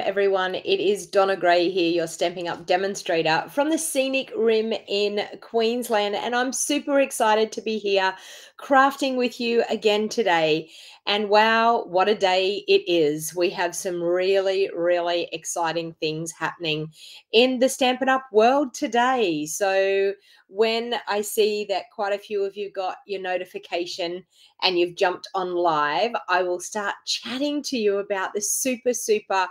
everyone. It is Donna Gray here, your Stampin' Up demonstrator from the Scenic Rim in Queensland. And I'm super excited to be here crafting with you again today. And wow, what a day it is. We have some really, really exciting things happening in the Stampin' Up world today. So when I see that quite a few of you got your notification and you've jumped on live, I will start chatting to you about the super, super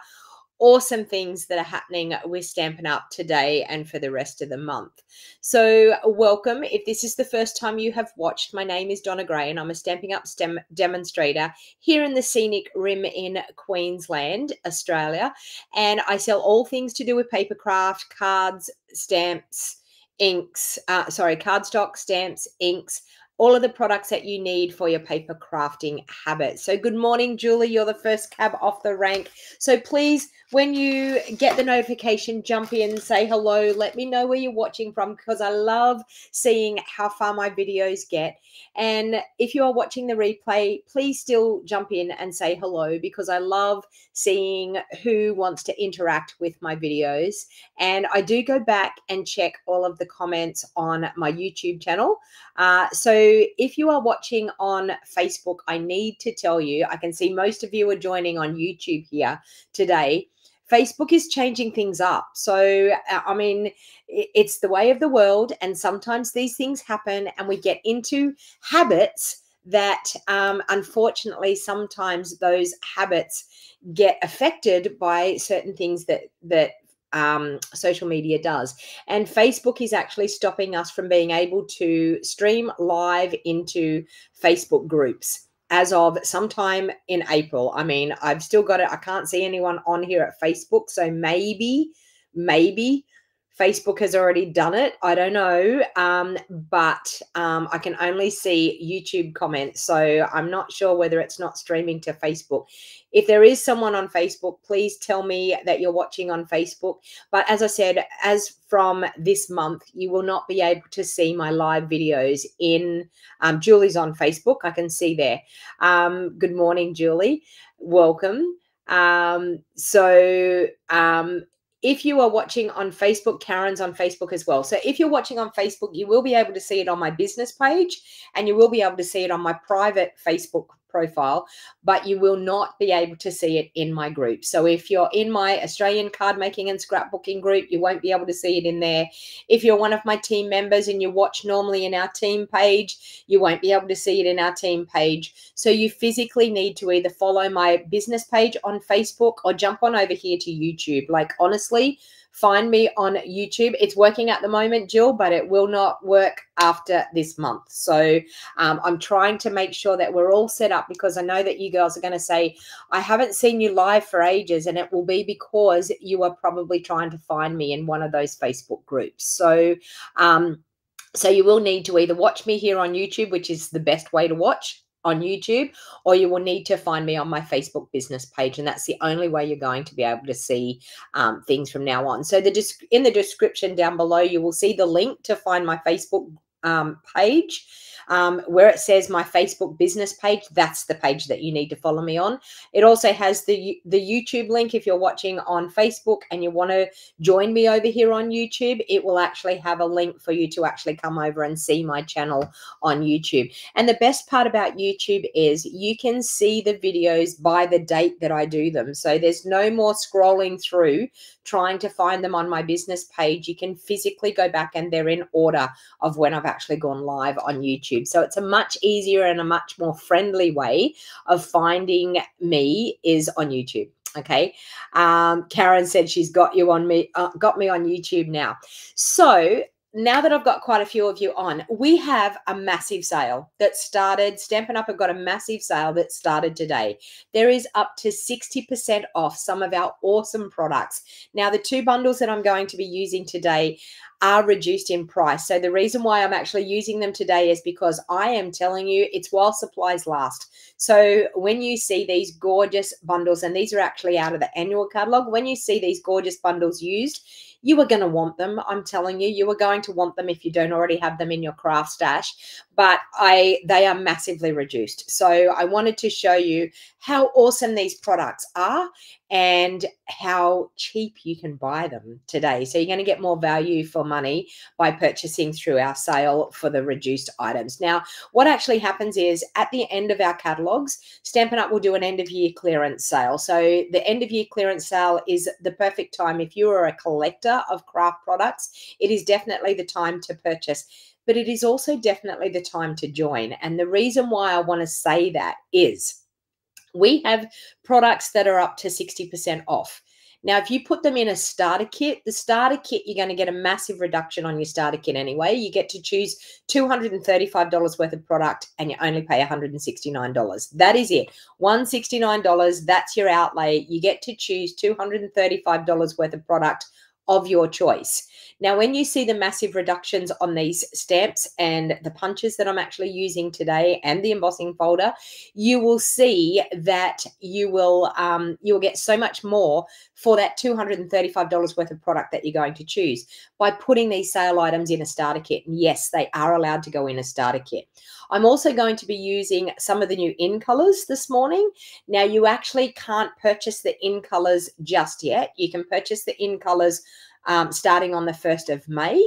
awesome things that are happening with Stampin' Up today and for the rest of the month. So, welcome. If this is the first time you have watched, my name is Donna Gray and I'm a Stampin' Up STEM demonstrator here in the scenic rim in Queensland, Australia. And I sell all things to do with paper craft, cards, stamps, inks, uh, sorry, cardstock, stamps, inks, all of the products that you need for your paper crafting habit. So, good morning, Julie. You're the first cab off the rank. So, please when you get the notification, jump in, say hello, let me know where you're watching from because I love seeing how far my videos get. And if you are watching the replay, please still jump in and say hello because I love seeing who wants to interact with my videos. And I do go back and check all of the comments on my YouTube channel. Uh, so if you are watching on Facebook, I need to tell you, I can see most of you are joining on YouTube here today. Facebook is changing things up. So, uh, I mean, it's the way of the world. And sometimes these things happen and we get into habits that um, unfortunately sometimes those habits get affected by certain things that that um, social media does. And Facebook is actually stopping us from being able to stream live into Facebook groups as of sometime in April. I mean, I've still got it. I can't see anyone on here at Facebook. So maybe, maybe Facebook has already done it. I don't know. Um, but um, I can only see YouTube comments. So I'm not sure whether it's not streaming to Facebook. If there is someone on Facebook, please tell me that you're watching on Facebook. But as I said, as from this month, you will not be able to see my live videos in um, Julie's on Facebook. I can see there. Um, good morning, Julie. Welcome. Um, so um, if you are watching on Facebook, Karen's on Facebook as well. So if you're watching on Facebook, you will be able to see it on my business page and you will be able to see it on my private Facebook profile, but you will not be able to see it in my group. So if you're in my Australian card making and scrapbooking group, you won't be able to see it in there. If you're one of my team members and you watch normally in our team page, you won't be able to see it in our team page. So you physically need to either follow my business page on Facebook or jump on over here to YouTube. Like honestly, find me on YouTube. It's working at the moment, Jill, but it will not work after this month. So um, I'm trying to make sure that we're all set up because I know that you girls are going to say, I haven't seen you live for ages. And it will be because you are probably trying to find me in one of those Facebook groups. So, um, so you will need to either watch me here on YouTube, which is the best way to watch, on YouTube, or you will need to find me on my Facebook business page. And that's the only way you're going to be able to see um, things from now on. So the in the description down below, you will see the link to find my Facebook um, page um, where it says my Facebook business page, that's the page that you need to follow me on. It also has the the YouTube link if you're watching on Facebook and you want to join me over here on YouTube. It will actually have a link for you to actually come over and see my channel on YouTube. And the best part about YouTube is you can see the videos by the date that I do them. So there's no more scrolling through trying to find them on my business page. You can physically go back and they're in order of when I've actually gone live on YouTube. YouTube. So it's a much easier and a much more friendly way of finding me is on YouTube. Okay. Um, Karen said she's got you on me, uh, got me on YouTube now. So now that I've got quite a few of you on, we have a massive sale that started. Stampin' Up have got a massive sale that started today. There is up to 60% off some of our awesome products. Now, the two bundles that I'm going to be using today are reduced in price. So the reason why I'm actually using them today is because I am telling you it's while supplies last. So when you see these gorgeous bundles, and these are actually out of the annual catalog, when you see these gorgeous bundles used, you are going to want them. I'm telling you, you are going to want them if you don't already have them in your craft stash. But I, they are massively reduced. So I wanted to show you how awesome these products are and how cheap you can buy them today. So you're going to get more value for money by purchasing through our sale for the reduced items. Now, what actually happens is at the end of our catalogs, Stampin' Up will do an end of year clearance sale. So the end of year clearance sale is the perfect time if you are a collector of craft products, it is definitely the time to purchase but it is also definitely the time to join. And the reason why I want to say that is we have products that are up to 60% off. Now, if you put them in a starter kit, the starter kit, you're going to get a massive reduction on your starter kit anyway. You get to choose $235 worth of product and you only pay $169. That is it. $169, that's your outlay. You get to choose $235 worth of product of your choice. Now, when you see the massive reductions on these stamps and the punches that I'm actually using today and the embossing folder, you will see that you will um, you will get so much more for that $235 worth of product that you're going to choose by putting these sale items in a starter kit. And yes, they are allowed to go in a starter kit. I'm also going to be using some of the new in colors this morning. Now, you actually can't purchase the in colors just yet. You can purchase the in colors um, starting on the 1st of May.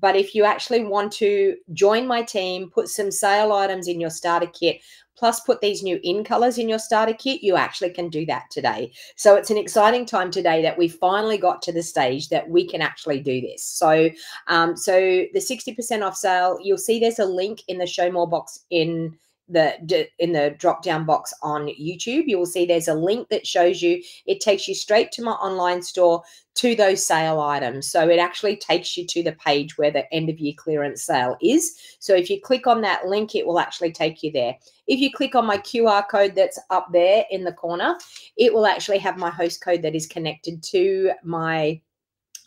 But if you actually want to join my team, put some sale items in your starter kit, plus put these new in colors in your starter kit, you actually can do that today. So it's an exciting time today that we finally got to the stage that we can actually do this. So, um, so the 60% off sale, you'll see there's a link in the show more box in the in the drop down box on YouTube, you will see there's a link that shows you it takes you straight to my online store to those sale items. So it actually takes you to the page where the end of year clearance sale is. So if you click on that link, it will actually take you there. If you click on my QR code that's up there in the corner, it will actually have my host code that is connected to my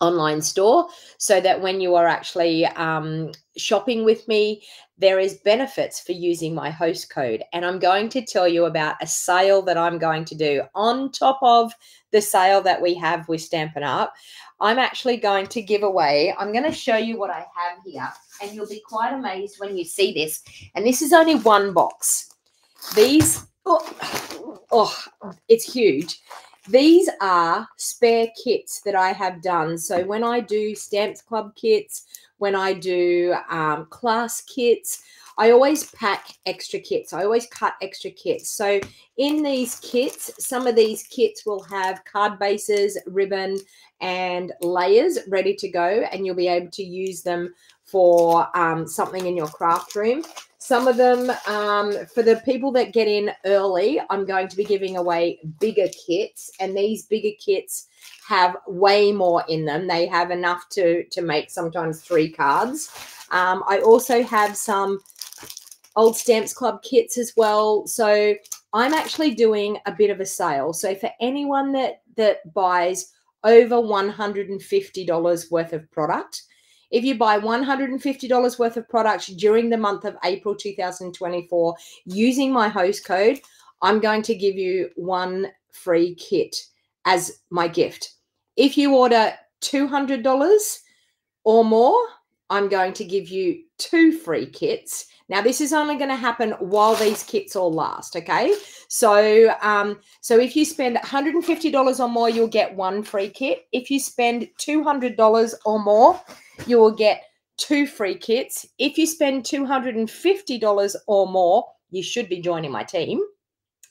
online store so that when you are actually um, shopping with me there is benefits for using my host code. And i'm going to tell you about a sale that i'm going to do. On top of the sale that we have with stampin' up i'm actually going to give away i'm going to show you what i have here. And you'll be quite amazed when you see this. And this is only one box. These oh, oh it's huge these are spare kits that I have done. So when I do Stamps Club kits, when I do um, class kits, I always pack extra kits. I always cut extra kits. So in these kits, some of these kits will have card bases, ribbon, and layers ready to go, and you'll be able to use them for um, something in your craft room. Some of them, um, for the people that get in early, I'm going to be giving away bigger kits, and these bigger kits have way more in them. They have enough to to make sometimes three cards. Um, I also have some old Stamps Club kits as well. So I'm actually doing a bit of a sale. So for anyone that that buys over $150 worth of product, if you buy $150 worth of products during the month of April 2024 using my host code, I'm going to give you one free kit as my gift. If you order $200 or more, I'm going to give you two free kits. Now, this is only going to happen while these kits all last, okay? So, um, so if you spend $150 or more, you'll get one free kit. If you spend $200 or more, you will get two free kits. If you spend $250 or more, you should be joining my team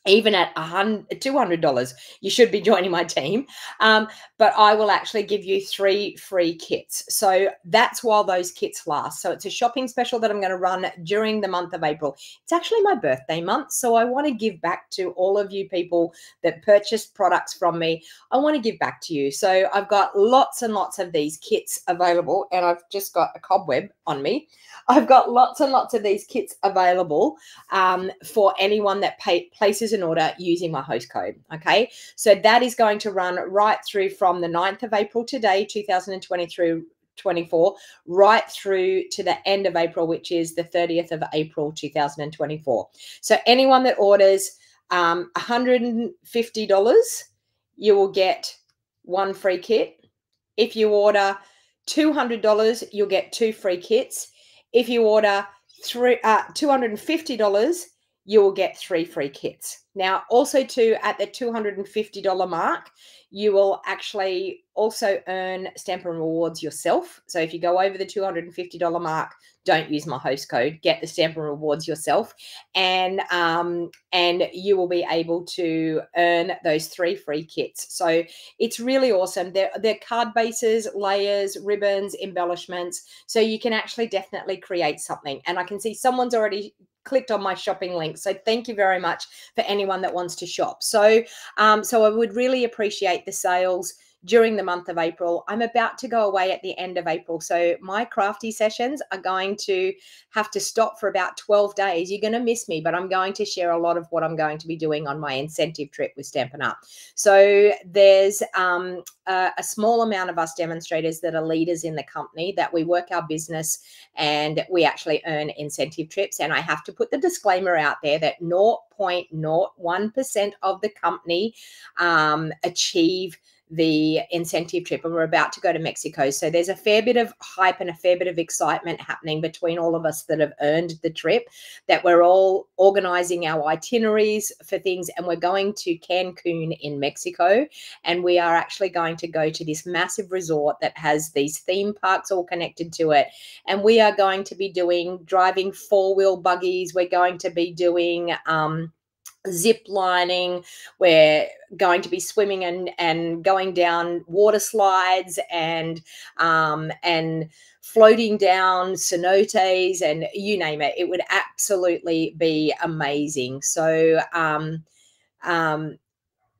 even at $200 you should be joining my team. Um, but i will actually give you three free kits. So that's while those kits last. So it's a shopping special that i'm going to run during the month of april. It's actually my birthday month so i want to give back to all of you people that purchased products from me. I want to give back to you. So i've got lots and lots of these kits available and i've just got a cobweb on me. I've got lots and lots of these kits available um, for anyone that pay, places an order using my host code. Okay. So that is going to run right through from the 9th of April today, 2023 24 right through to the end of April, which is the 30th of April 2024. So anyone that orders um, $150, you will get one free kit. If you order $200, you'll get two free kits. If you order three uh, $250, you will get three free kits. now, also too, at the $250 mark, you will actually also earn Stampin' Rewards yourself. So if you go over the $250 mark, don't use my host code. Get the Stampin' Rewards yourself, and um, and you will be able to earn those three free kits. So it's really awesome. They're they're card bases, layers, ribbons, embellishments. So you can actually definitely create something. And I can see someone's already clicked on my shopping link. So thank you very much for anyone that wants to shop. So um, so I would really appreciate the sales during the month of April. I'm about to go away at the end of April. So my crafty sessions are going to have to stop for about 12 days. You're going to miss me, but I'm going to share a lot of what I'm going to be doing on my incentive trip with Stampin' Up. So there's um, a, a small amount of us demonstrators that are leaders in the company that we work our business and we actually earn incentive trips. And I have to put the disclaimer out there that 0.01% of the company um, achieve – the incentive trip and we're about to go to Mexico. So there's a fair bit of hype and a fair bit of excitement happening between all of us that have earned the trip that we're all organizing our itineraries for things and we're going to Cancun in Mexico. And we are actually going to go to this massive resort that has these theme parks all connected to it. And we are going to be doing driving four-wheel buggies. We're going to be doing um zip lining we're going to be swimming and and going down water slides and um and floating down cenotes and you name it. It would absolutely be amazing. So um um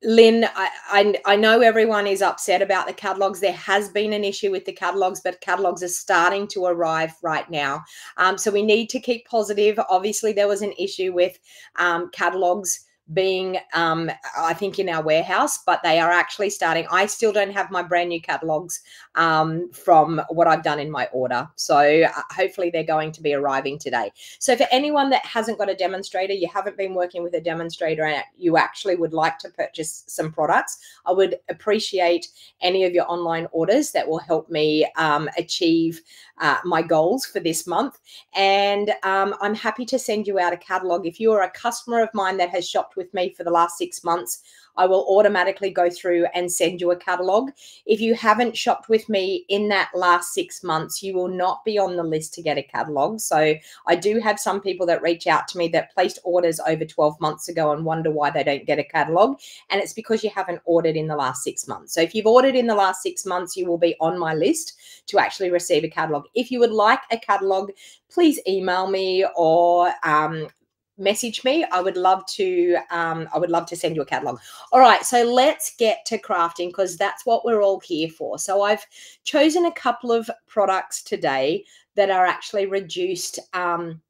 Lynn, I, I, I, know everyone is upset about the catalogs. There has been an issue with the catalogs, but catalogs are starting to arrive right now. Um, so we need to keep positive. Obviously, there was an issue with um, catalogs being um, i think in our warehouse but they are actually starting i still don't have my brand new catalogs um, from what i've done in my order. So uh, hopefully they're going to be arriving today. So for anyone that hasn't got a demonstrator you haven't been working with a demonstrator and you actually would like to purchase some products i would appreciate any of your online orders that will help me um, achieve uh, my goals for this month. And um, i'm happy to send you out a catalog. If you are a customer of mine that has shopped with me for the last six months, I will automatically go through and send you a catalog. If you haven't shopped with me in that last six months, you will not be on the list to get a catalog. So I do have some people that reach out to me that placed orders over 12 months ago and wonder why they don't get a catalog. And it's because you haven't ordered in the last six months. So if you've ordered in the last six months, you will be on my list to actually receive a catalog. If you would like a catalog, please email me or um, message me i would love to um, i would love to send you a catalog all right so let's get to crafting because that's what we're all here for so i've chosen a couple of products today that are actually reduced um,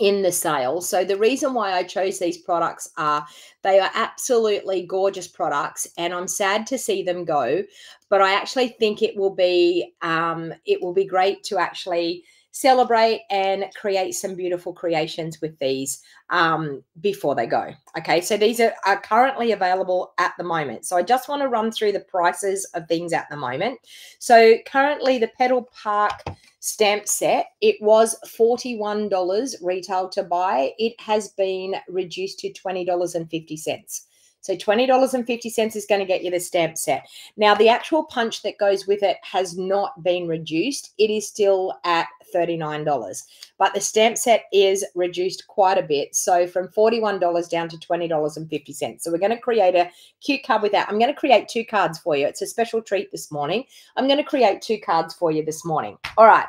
in the sale. So the reason why I chose these products are they are absolutely gorgeous products and I'm sad to see them go, but I actually think it will be um, it will be great to actually celebrate and create some beautiful creations with these um, before they go. Okay, so these are, are currently available at the moment. So I just want to run through the prices of things at the moment. So currently the Petal Park stamp set, it was $41 retail to buy. It has been reduced to $20.50. So $20.50 is going to get you the stamp set. Now, the actual punch that goes with it has not been reduced. It is still at $39. But the stamp set is reduced quite a bit. So from $41 down to $20.50. So we're going to create a cute card with that. I'm going to create two cards for you. It's a special treat this morning. I'm going to create two cards for you this morning. All right.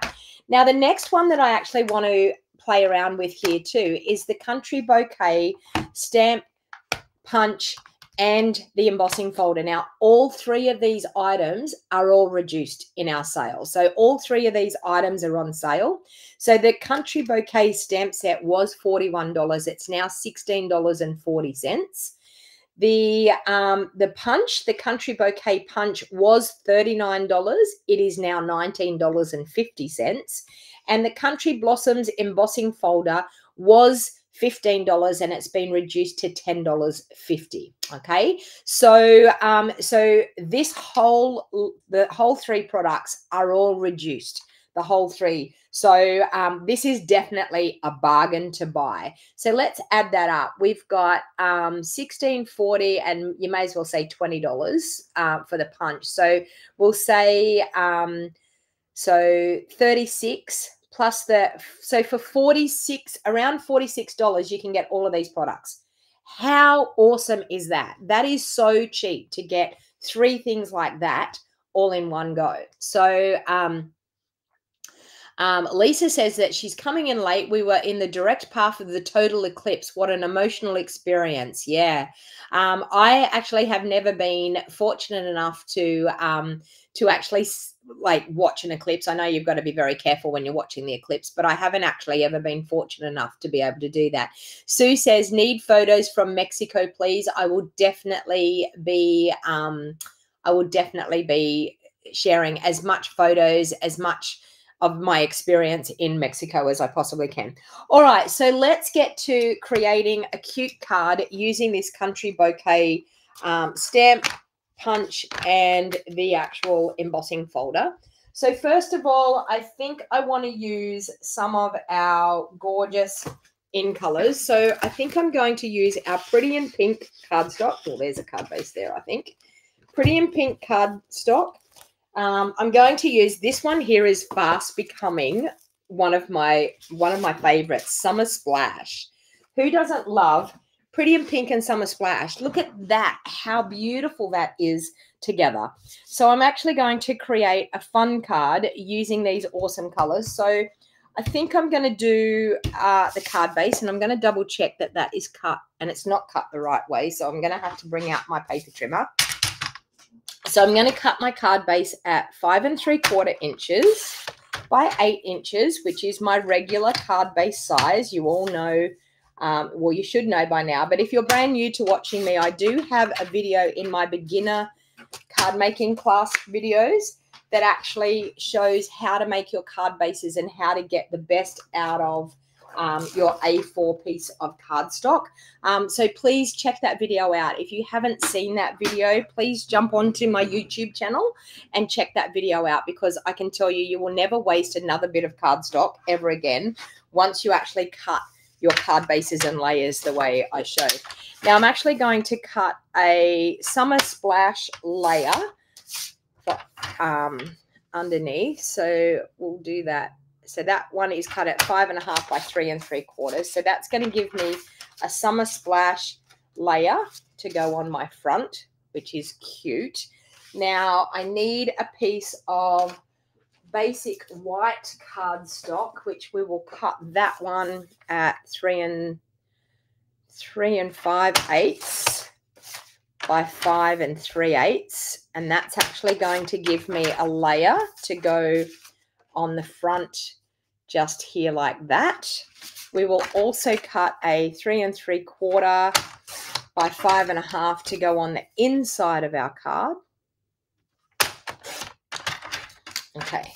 Now, the next one that I actually want to play around with here too is the Country Bouquet Stamp Punch and the embossing folder. Now, all three of these items are all reduced in our sale. So all three of these items are on sale. So the Country Bouquet stamp set was $41. It's now $16.40. The um, the punch, the Country Bouquet punch was $39. It is now $19.50. And the Country Blossoms embossing folder was $15 and it's been reduced to $10.50 okay so um so this whole the whole three products are all reduced the whole three. So um, this is definitely a bargain to buy. So let's add that up. We've got um, 1640 and you may as well say $20 uh, for the punch. So we'll say, um, so 36 plus the, so for 46, around $46, you can get all of these products. How awesome is that? That is so cheap to get three things like that all in one go. So, um, um, Lisa says that she's coming in late. We were in the direct path of the total eclipse. What an emotional experience. Yeah. Um, I actually have never been fortunate enough to um, to actually like watch an eclipse. I know you've got to be very careful when you're watching the eclipse, but I haven't actually ever been fortunate enough to be able to do that. Sue says, need photos from Mexico, please. I will definitely be um, I will definitely be sharing as much photos, as much of my experience in Mexico as I possibly can. All right, so let's get to creating a cute card using this country bouquet um, stamp, punch, and the actual embossing folder. So first of all, I think I want to use some of our gorgeous in colors. So I think I'm going to use our Pretty in Pink cardstock. Well, there's a card base there, I think. Pretty in Pink cardstock. Um, I'm going to use this one here is fast becoming one of my one of my favorites, Summer Splash. Who doesn't love Pretty in Pink and Summer Splash? Look at that, how beautiful that is together. So I'm actually going to create a fun card using these awesome colors. So I think I'm going to do uh, the card base and I'm going to double check that that is cut and it's not cut the right way. So I'm going to have to bring out my paper trimmer. So I'm going to cut my card base at five and three quarter inches by eight inches, which is my regular card base size. You all know, um, well, you should know by now, but if you're brand new to watching me, I do have a video in my beginner card making class videos that actually shows how to make your card bases and how to get the best out of um, your A4 piece of cardstock. Um, so please check that video out. If you haven't seen that video, please jump onto my YouTube channel and check that video out because I can tell you, you will never waste another bit of cardstock ever again once you actually cut your card bases and layers the way I show. Now I'm actually going to cut a summer splash layer for, um, underneath. So we'll do that so that one is cut at five and a half by three and three quarters. So that's going to give me a summer splash layer to go on my front, which is cute. Now I need a piece of basic white cardstock, which we will cut that one at three and three and five eighths by five and three eighths. And that's actually going to give me a layer to go on the front just here like that. We will also cut a three and three quarter by five and a half to go on the inside of our card. Okay,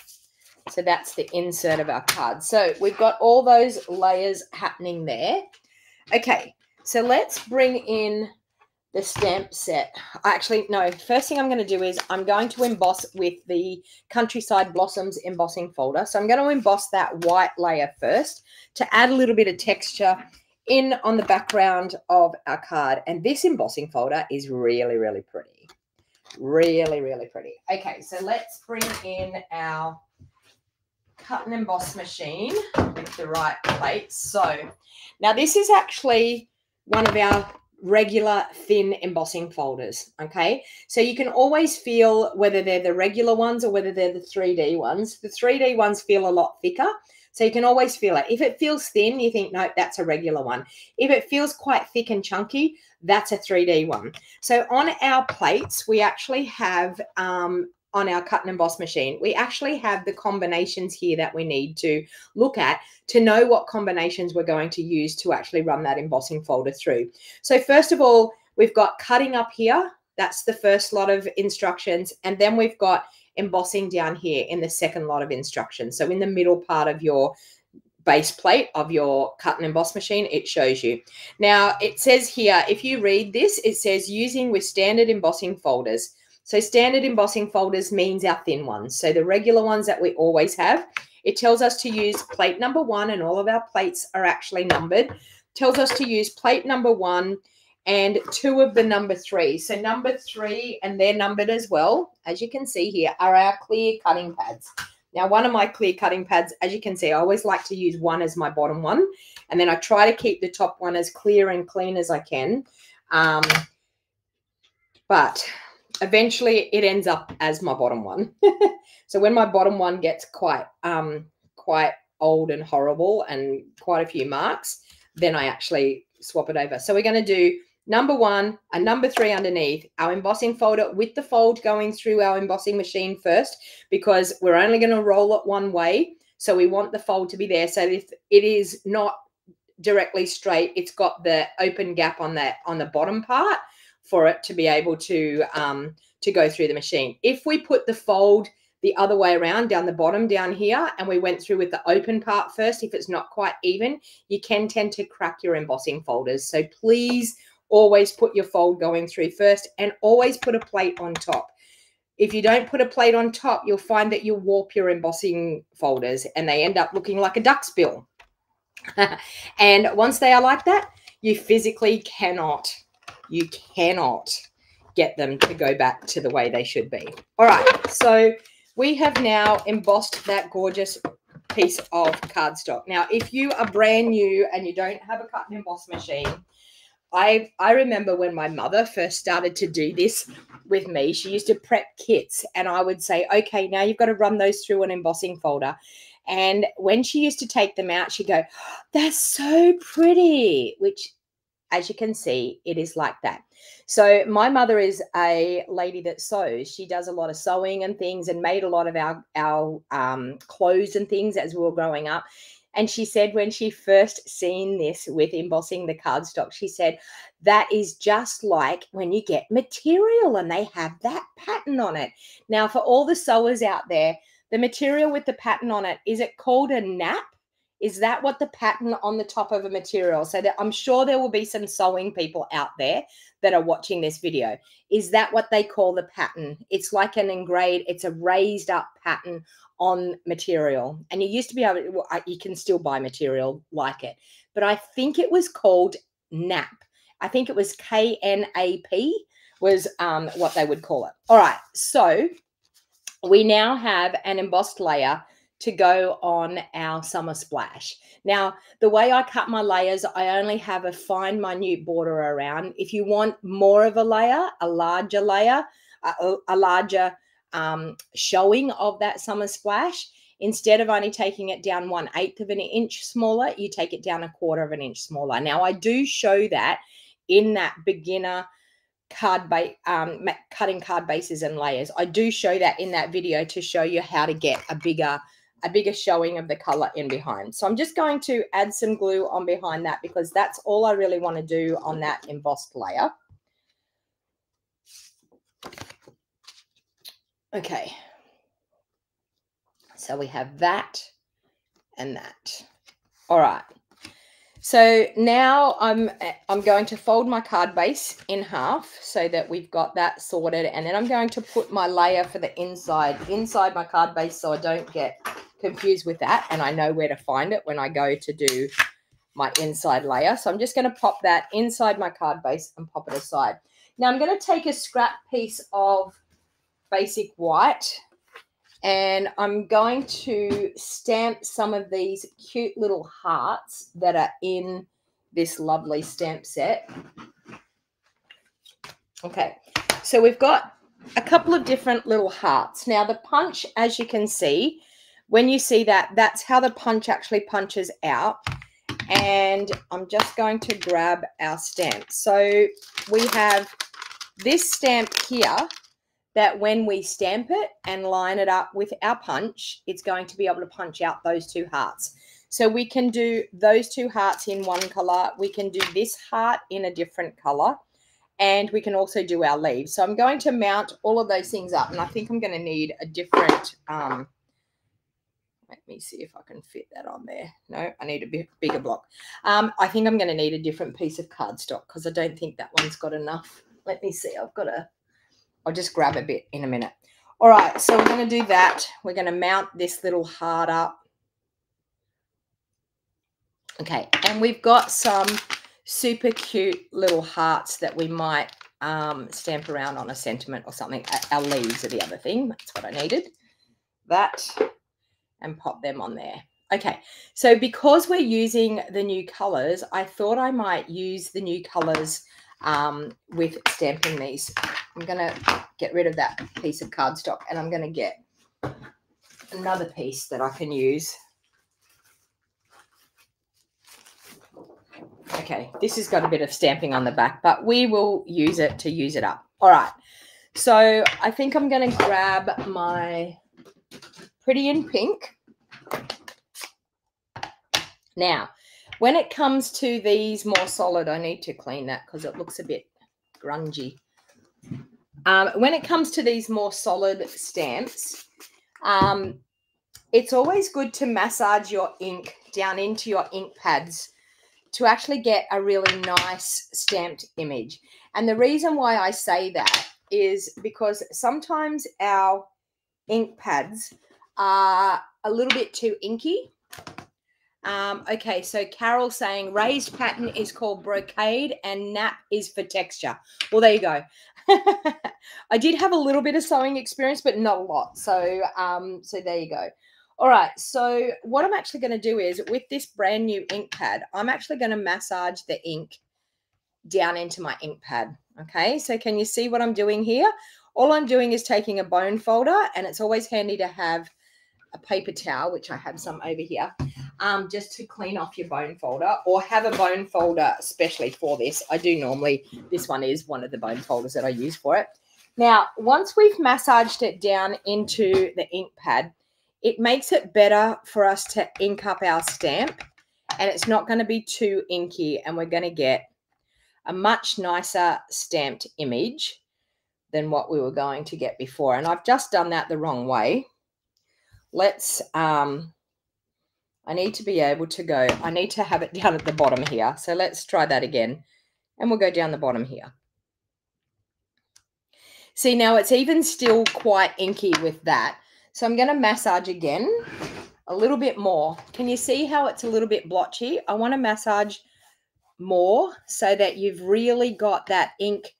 so that's the insert of our card. So we've got all those layers happening there. Okay, so let's bring in the stamp set. Actually, no, first thing I'm going to do is I'm going to emboss with the Countryside Blossoms embossing folder. So I'm going to emboss that white layer first to add a little bit of texture in on the background of our card. And this embossing folder is really, really pretty. Really, really pretty. Okay, so let's bring in our cut and emboss machine with the right plates. So now this is actually one of our regular thin embossing folders. Okay. So you can always feel whether they're the regular ones or whether they're the 3D ones. The 3D ones feel a lot thicker. So you can always feel it. If it feels thin, you think, no, that's a regular one. If it feels quite thick and chunky, that's a 3D one. So on our plates, we actually have um, on our cut and emboss machine, we actually have the combinations here that we need to look at to know what combinations we're going to use to actually run that embossing folder through. So first of all, we've got cutting up here. That's the first lot of instructions. And then we've got embossing down here in the second lot of instructions. So in the middle part of your base plate of your cut and emboss machine, it shows you. Now, it says here, if you read this, it says using with standard embossing folders. So standard embossing folders means our thin ones. So the regular ones that we always have It tells us to use plate number one, and all of our plates are actually numbered. Tells us to use plate number one and two of the number three. So number three, and they're numbered as well, as you can see here, are our clear cutting pads. Now, one of my clear cutting pads, as you can see, I always like to use one as my bottom one. And then I try to keep the top one as clear and clean as I can. Um, but eventually it ends up as my bottom one. so when my bottom one gets quite um, quite old and horrible and quite a few marks, then I actually swap it over. So we're going to do number one, and number three underneath, our embossing folder with the fold going through our embossing machine first, because we're only going to roll it one way. So we want the fold to be there. So if it is not directly straight, it's got the open gap on that on the bottom part for it to be able to um, to go through the machine. If we put the fold the other way around down the bottom down here and we went through with the open part first, if it's not quite even, you can tend to crack your embossing folders. So please always put your fold going through first and always put a plate on top. If you don't put a plate on top, you'll find that you'll warp your embossing folders and they end up looking like a duck's bill. and once they are like that, you physically cannot, you cannot get them to go back to the way they should be. All right, so we have now embossed that gorgeous piece of cardstock. Now, if you are brand new and you don't have a cut and emboss machine, I I remember when my mother first started to do this with me. She used to prep kits, and I would say, "Okay, now you've got to run those through an embossing folder." And when she used to take them out, she'd go, "That's so pretty," which, as you can see, it is like that. So my mother is a lady that sews. She does a lot of sewing and things, and made a lot of our our um, clothes and things as we were growing up. And she said when she first seen this with embossing the cardstock, she said, that is just like when you get material and they have that pattern on it. Now, for all the sewers out there, the material with the pattern on it, is it called a nap? Is that what the pattern on the top of a material? So that I'm sure there will be some sewing people out there that are watching this video. Is that what they call the pattern? It's like an engraved, it's a raised up pattern on material. And you used to be able to, you can still buy material like it. But I think it was called NAP. I think it was K N A P was um, what they would call it. All right. So we now have an embossed layer to go on our summer splash. Now, the way I cut my layers, I only have a fine, minute border around. If you want more of a layer, a larger layer, a, a larger um, showing of that summer splash, instead of only taking it down one eighth of an inch smaller, you take it down a quarter of an inch smaller. Now, I do show that in that beginner card base um, cutting card bases and layers. I do show that in that video to show you how to get a bigger a bigger showing of the color in behind. So I'm just going to add some glue on behind that because that's all I really want to do on that embossed layer. Okay. So we have that and that. All right. So now I'm I'm going to fold my card base in half so that we've got that sorted. And then I'm going to put my layer for the inside inside my card base so I don't get confused with that. And I know where to find it when I go to do my inside layer. So I'm just going to pop that inside my card base and pop it aside. Now I'm going to take a scrap piece of basic white. And I'm going to stamp some of these cute little hearts that are in this lovely stamp set. Okay, so we've got a couple of different little hearts. Now the punch, as you can see, when you see that, that's how the punch actually punches out. And I'm just going to grab our stamp. So we have this stamp here that when we stamp it and line it up with our punch, it's going to be able to punch out those two hearts. So we can do those two hearts in one color. We can do this heart in a different color. And we can also do our leaves. So I'm going to mount all of those things up. And I think I'm going to need a different, um, let me see if I can fit that on there. No, I need a bit bigger block. Um, I think I'm going to need a different piece of cardstock because I don't think that one's got enough. Let me see. I've got a I'll just grab a bit in a minute. All right, so we're going to do that. We're going to mount this little heart up Okay, and we've got some super cute little hearts that we might um, stamp around on a sentiment or something. Our leaves are the other thing. That's what I needed. That and pop them on there. Okay, so because we're using the new colors, I thought I might use the new colors um, with stamping these. I'm going to get rid of that piece of cardstock and I'm going to get another piece that I can use. Okay, this has got a bit of stamping on the back, but we will use it to use it up. All right, so I think I'm going to grab my Pretty in Pink. Now, when it comes to these more solid, I need to clean that because it looks a bit grungy. Um, when it comes to these more solid stamps, um, it's always good to massage your ink down into your ink pads to actually get a really nice stamped image. And the reason why I say that is because sometimes our ink pads are a little bit too inky um, okay, so Carol saying raised pattern is called brocade and nap is for texture. Well, there you go. I did have a little bit of sewing experience, but not a lot. So, um, so there you go. All right, so what I'm actually going to do is with this brand new ink pad, I'm actually going to massage the ink down into my ink pad. Okay, so can you see what I'm doing here? All I'm doing is taking a bone folder, and it's always handy to have a paper towel, which I have some over here, um, just to clean off your bone folder or have a bone folder especially for this. I do normally, this one is one of the bone folders that I use for it. Now, once we've massaged it down into the ink pad, it makes it better for us to ink up our stamp and it's not going to be too inky and we're going to get a much nicer stamped image than what we were going to get before. And I've just done that the wrong way let's, um, I need to be able to go, I need to have it down at the bottom here. So let's try that again. And we'll go down the bottom here. See, now it's even still quite inky with that. So I'm going to massage again a little bit more. Can you see how it's a little bit blotchy? I want to massage more so that you've really got that ink,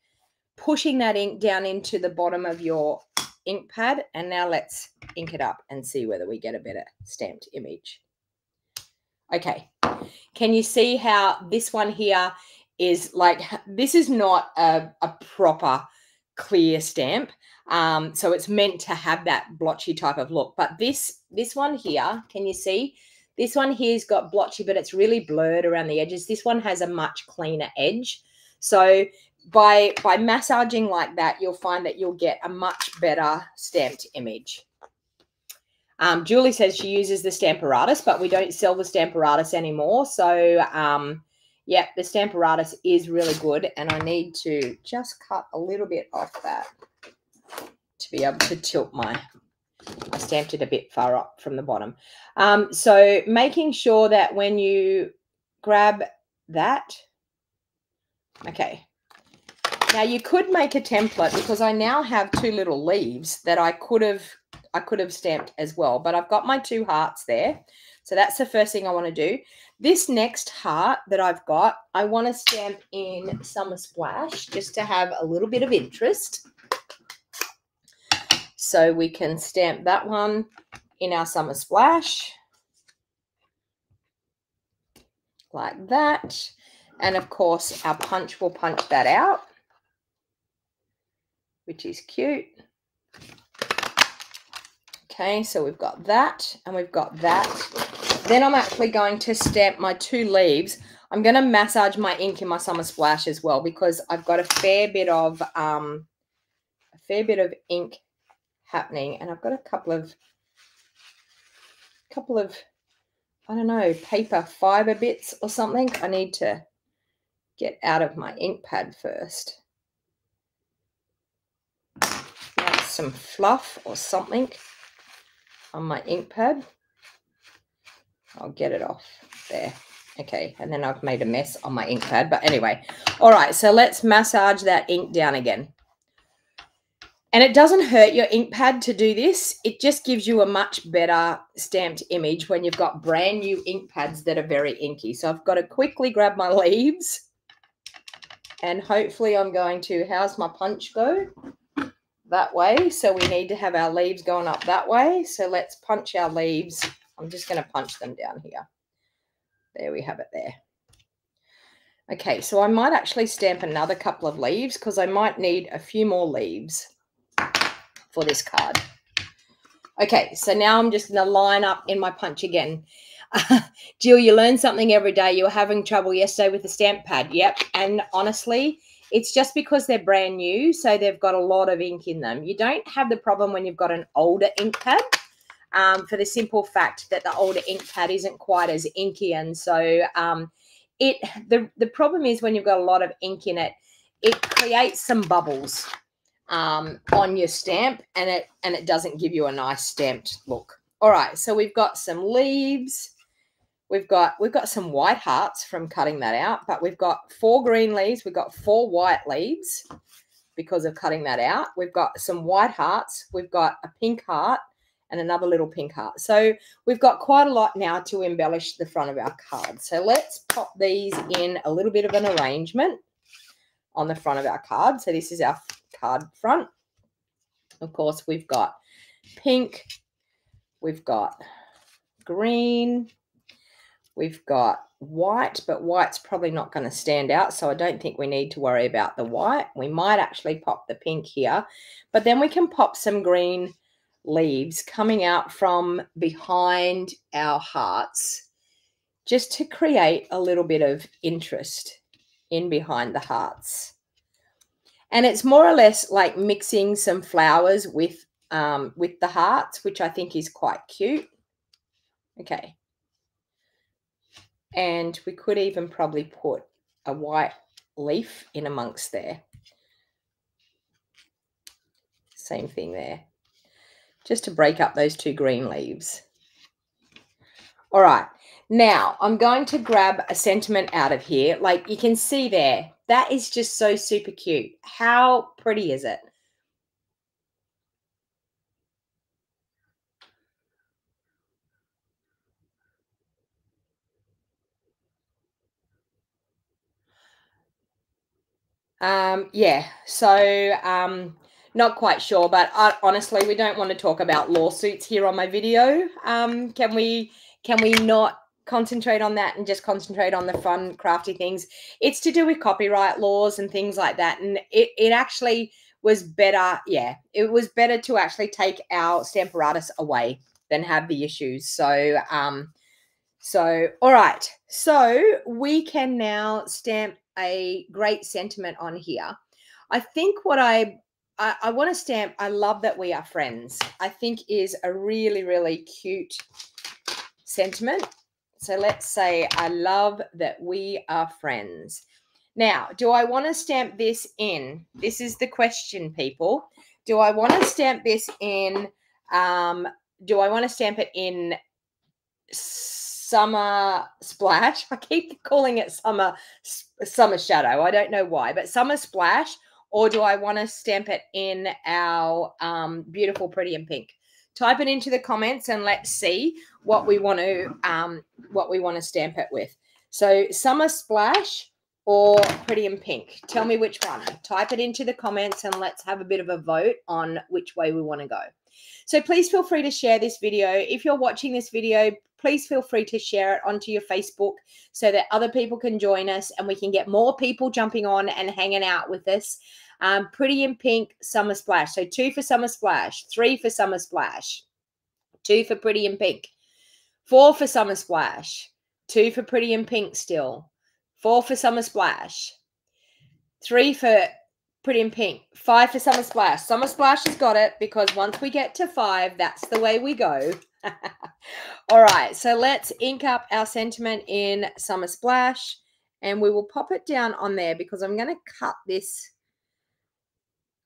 pushing that ink down into the bottom of your ink pad. And now let's ink it up and see whether we get a better stamped image. Okay, can you see how this one here is like, this is not a, a proper clear stamp. Um, so it's meant to have that blotchy type of look. But this, this one here, can you see? This one here's got blotchy, but it's really blurred around the edges. This one has a much cleaner edge. So by by massaging like that, you'll find that you'll get a much better stamped image. Um, Julie says she uses the Stamparatus, but we don't sell the Stamparatus anymore. So, um, yeah, the Stamparatus is really good. And I need to just cut a little bit off that to be able to tilt my, I stamped it a bit far up from the bottom. Um, so making sure that when you grab that, okay, now you could make a template because I now have two little leaves that I could have I could have stamped as well, but I've got my two hearts there. So that's the first thing I want to do. This next heart that I've got, I want to stamp in Summer Splash just to have a little bit of interest. So we can stamp that one in our Summer Splash. Like that. And of course, our punch will punch that out which is cute. Okay, so we've got that and we've got that. Then I'm actually going to stamp my two leaves. I'm going to massage my ink in my summer splash as well because I've got a fair bit of um, a fair bit of ink happening and I've got a couple of couple of I don't know paper fiber bits or something I need to get out of my ink pad first. Some fluff or something on my ink pad. I'll get it off there. Okay, and then I've made a mess on my ink pad. But anyway, all right, so let's massage that ink down again. And it doesn't hurt your ink pad to do this. It just gives you a much better stamped image when you've got brand new ink pads that are very inky. So I've got to quickly grab my leaves and hopefully I'm going to, how's my punch go? That way. So we need to have our leaves going up that way. So let's punch our leaves. I'm just going to punch them down here. There we have it there. Okay, so I might actually stamp another couple of leaves because I might need a few more leaves for this card. Okay, so now I'm just going to line up in my punch again. Jill, you learn something every day. You were having trouble yesterday with the stamp pad. Yep. And honestly, it's just because they're brand new, so they've got a lot of ink in them. You don't have the problem when you've got an older ink pad um, for the simple fact that the older ink pad isn't quite as inky. And so um, it the, the problem is when you've got a lot of ink in it, it creates some bubbles um, on your stamp and it and it doesn't give you a nice stamped look. All right, so we've got some leaves. We've got we've got some white hearts from cutting that out, but we've got four green leaves. We've got four white leaves because of cutting that out. We've got some white hearts. We've got a pink heart and another little pink heart. So we've got quite a lot now to embellish the front of our card. So let's pop these in a little bit of an arrangement on the front of our card. So this is our card front. Of course, we've got pink, we've got green, we've got white, but white's probably not going to stand out, so I don't think we need to worry about the white. We might actually pop the pink here, but then we can pop some green leaves coming out from behind our hearts just to create a little bit of interest in behind the hearts. And it's more or less like mixing some flowers with um, with the hearts, which I think is quite cute. Okay. And we could even probably put a white leaf in amongst there. Same thing there. Just to break up those two green leaves. All right. Now, I'm going to grab a sentiment out of here. Like you can see there, that is just so super cute. How pretty is it? Um, yeah, so um, not quite sure, but uh, honestly, we don't want to talk about lawsuits here on my video. Um, can we? Can we not concentrate on that and just concentrate on the fun, crafty things? It's to do with copyright laws and things like that, and it it actually was better. Yeah, it was better to actually take our Stamparatus away than have the issues. So, um, so all right, so we can now stamp a great sentiment on here. I think what I I, I want to stamp I love that we are friends. I think is a really really cute sentiment. So let's say I love that we are friends. Now, do I want to stamp this in? This is the question, people. Do I want to stamp this in? Um, do I want to stamp it in summer splash. I keep calling it summer summer shadow. I don't know why, but summer splash. Or do I want to stamp it in our um, beautiful, pretty, and pink? Type it into the comments and let's see what we want to um, what we want to stamp it with. So summer splash or pretty and pink. Tell me which one. Type it into the comments and let's have a bit of a vote on which way we want to go. So please feel free to share this video. If you're watching this video, please feel free to share it onto your Facebook so that other people can join us and we can get more people jumping on and hanging out with us. Um, Pretty in Pink Summer Splash. So two for Summer Splash, three for Summer Splash, two for Pretty in Pink, four for Summer Splash, two for Pretty in Pink still, four for Summer Splash, three for Pretty in pink. Five for Summer Splash. Summer Splash has got it because once we get to five, that's the way we go. All right, so let's ink up our sentiment in Summer Splash and we will pop it down on there because I'm going to cut this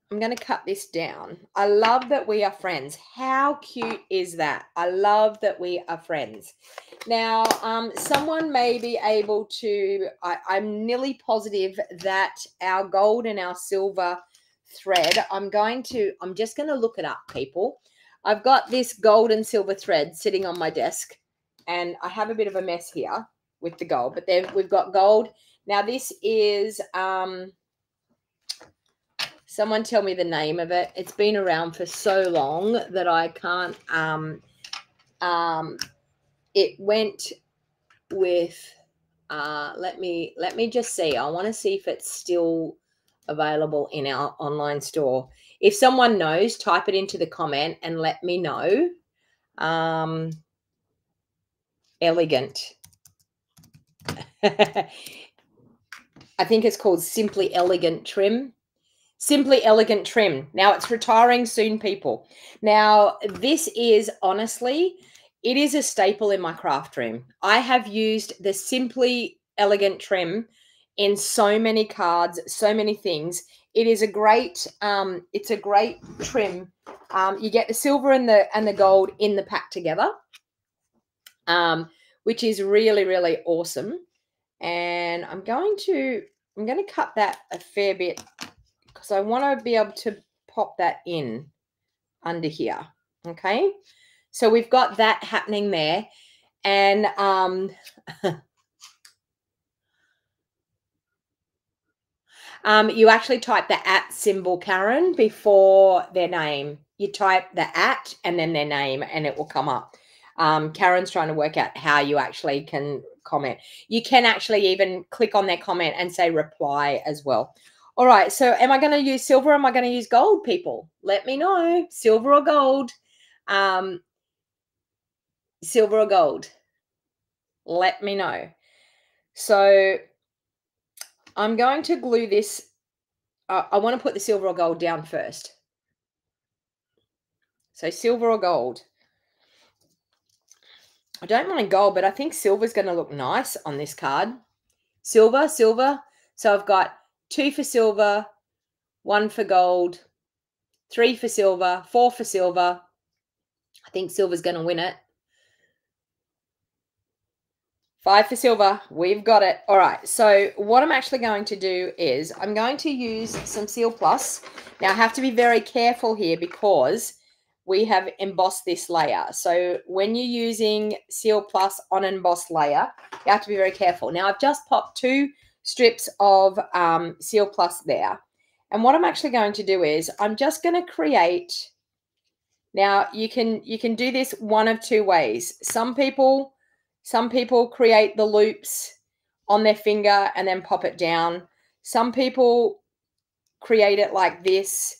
I'm going to cut this down. I love that we are friends. How cute is that? I love that we are friends. Now, um, someone may be able to, I, I'm nearly positive that our gold and our silver thread, I'm going to, I'm just going to look it up, people. I've got this gold and silver thread sitting on my desk, and I have a bit of a mess here with the gold, but then we've got gold. Now, this is, um, someone tell me the name of it. It's been around for so long that I can't, um, um, it went with, uh, let me, let me just see. I want to see if it's still available in our online store. If someone knows, type it into the comment and let me know. Um, elegant. I think it's called Simply Elegant Trim. Simply Elegant Trim. Now it's retiring soon, people. Now, this is honestly, it is a staple in my craft room. I have used the Simply Elegant Trim in so many cards, so many things. It is a great, um, it's a great trim. Um, you get the silver and the and the gold in the pack together, um, which is really really awesome. And I'm going to I'm going to cut that a fair bit because I want to be able to pop that in under here. Okay, so we've got that happening there, and um, Um, you actually type the at symbol, Karen, before their name. You type the at and then their name, and it will come up. Um, Karen's trying to work out how you actually can comment. You can actually even click on their comment and say reply as well. All right. So, am I going to use silver? am I going to use gold, people? Let me know. Silver or gold? Um, silver or gold? Let me know. So, I'm going to glue this. Uh, I want to put the silver or gold down first. So silver or gold. I don't mind gold, but I think silver is going to look nice on this card. Silver, silver. So I've got two for silver, one for gold, three for silver, four for silver. I think silver's going to win it. Five for silver. We've got it. All right. So what I'm actually going to do is I'm going to use some Seal Plus. Now I have to be very careful here because we have embossed this layer. So when you're using Seal Plus on embossed layer, you have to be very careful. Now I've just popped two strips of um, Seal Plus there. And what I'm actually going to do is I'm just going to create. Now you can you can do this one of two ways. Some people some people create the loops on their finger and then pop it down. Some people create it like this.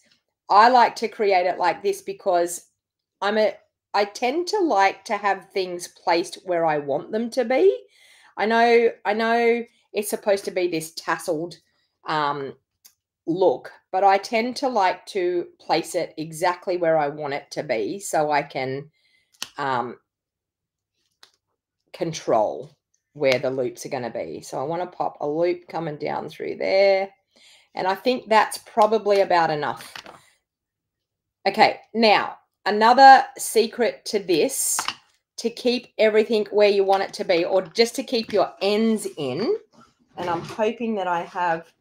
I like to create it like this because I'm a I tend to like to have things placed where I want them to be. I know I know it's supposed to be this tasseled um, look, but I tend to like to place it exactly where I want it to be so I can um, control where the loops are going to be. So I want to pop a loop coming down through there. And I think that's probably about enough. Okay, now another secret to this to keep everything where you want it to be or just to keep your ends in. And I'm hoping that I have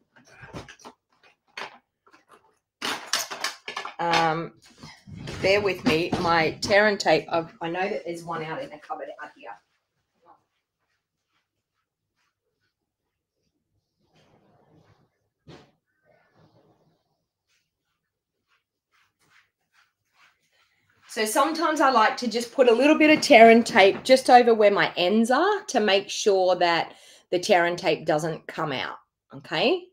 um, bear with me, my tear and tape. I've, I know that there's one out in the cupboard out here. So sometimes I like to just put a little bit of tear and tape just over where my ends are to make sure that the tear and tape doesn't come out. Okay.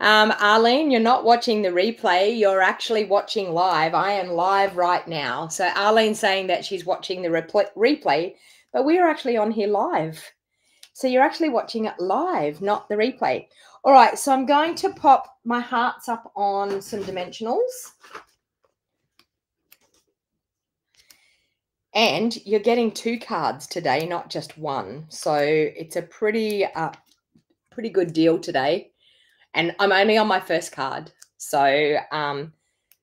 Um, Arlene, you're not watching the replay. You're actually watching live. I am live right now. So Arlene's saying that she's watching the replay, but we are actually on here live. So you're actually watching it live, not the replay. All right, so I'm going to pop my hearts up on some dimensionals. And you're getting two cards today, not just one. So it's a pretty, uh, pretty good deal today. And I'm only on my first card. So, um,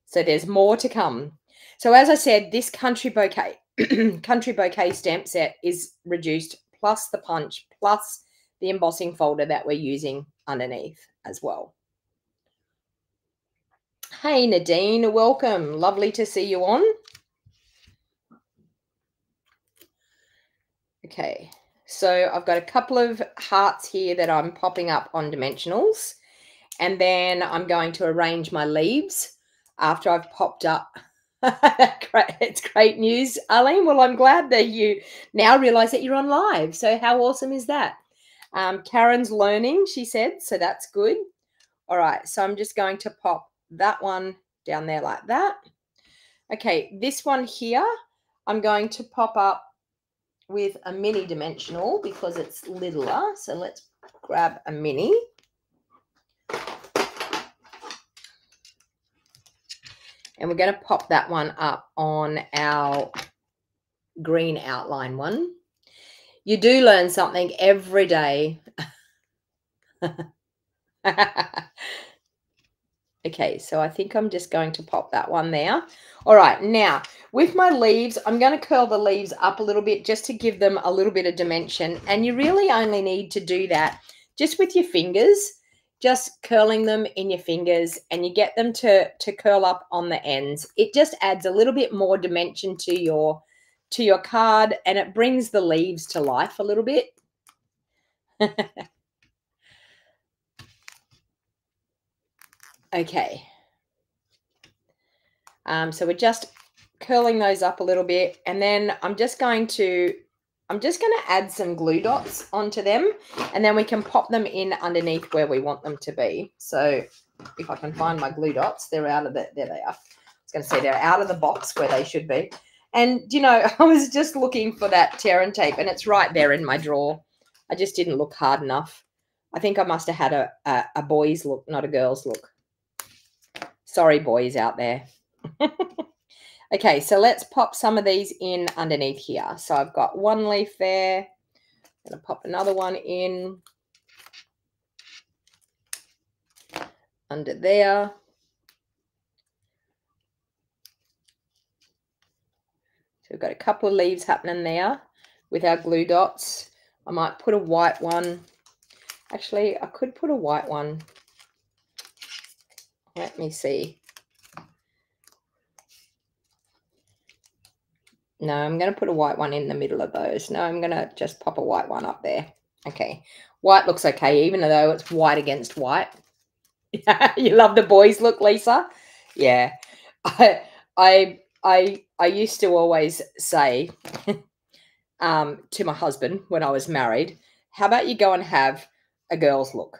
so there's more to come. So as I said, this country bouquet, country bouquet stamp set is reduced plus the punch plus the embossing folder that we're using underneath. as well. Hey Nadine, welcome. Lovely to see you on. Okay, so I've got a couple of hearts here that I'm popping up on dimensionals. And then I'm going to arrange my leaves after I've popped up. it's great news, Arlene. Well, I'm glad that you now realize that you're on live. So how awesome is that? Um, Karen's learning, she said, so that's good. All right, so I'm just going to pop that one down there like that. Okay, this one here, I'm going to pop up with a mini dimensional because it's littler. So let's grab a mini. And we're going to pop that one up on our green outline one. You do learn something every day. Okay, so I think I'm just going to pop that one there. All right, now with my leaves, I'm going to curl the leaves up a little bit just to give them a little bit of dimension. And you really only need to do that just with your fingers, just curling them in your fingers and you get them to, to curl up on the ends. It just adds a little bit more dimension to your, to your card and it brings the leaves to life a little bit. Okay. Um, so we're just curling those up a little bit. And then I'm just going to, I'm just going to add some glue dots onto them. And then we can pop them in underneath where we want them to be. So if I can find my glue dots, they're out of the, there they are. I was going to say they're out of the box where they should be. And, you know, I was just looking for that tear and tape and it's right there in my drawer. I just didn't look hard enough. I think I must have had a, a, a boy's look, not a girl's look. Sorry, boys out there. okay, so let's pop some of these in underneath here. So I've got one leaf there. And I'm going to pop another one in under there. So we've got a couple of leaves happening there with our glue dots. I might put a white one. Actually, I could put a white one let me see. No, I'm going to put a white one in the middle of those. No, I'm going to just pop a white one up there. Okay. White looks okay, even though it's white against white. you love the boys look, Lisa? Yeah. I, I, I, I used to always say um, to my husband when I was married, how about you go and have a girl's look?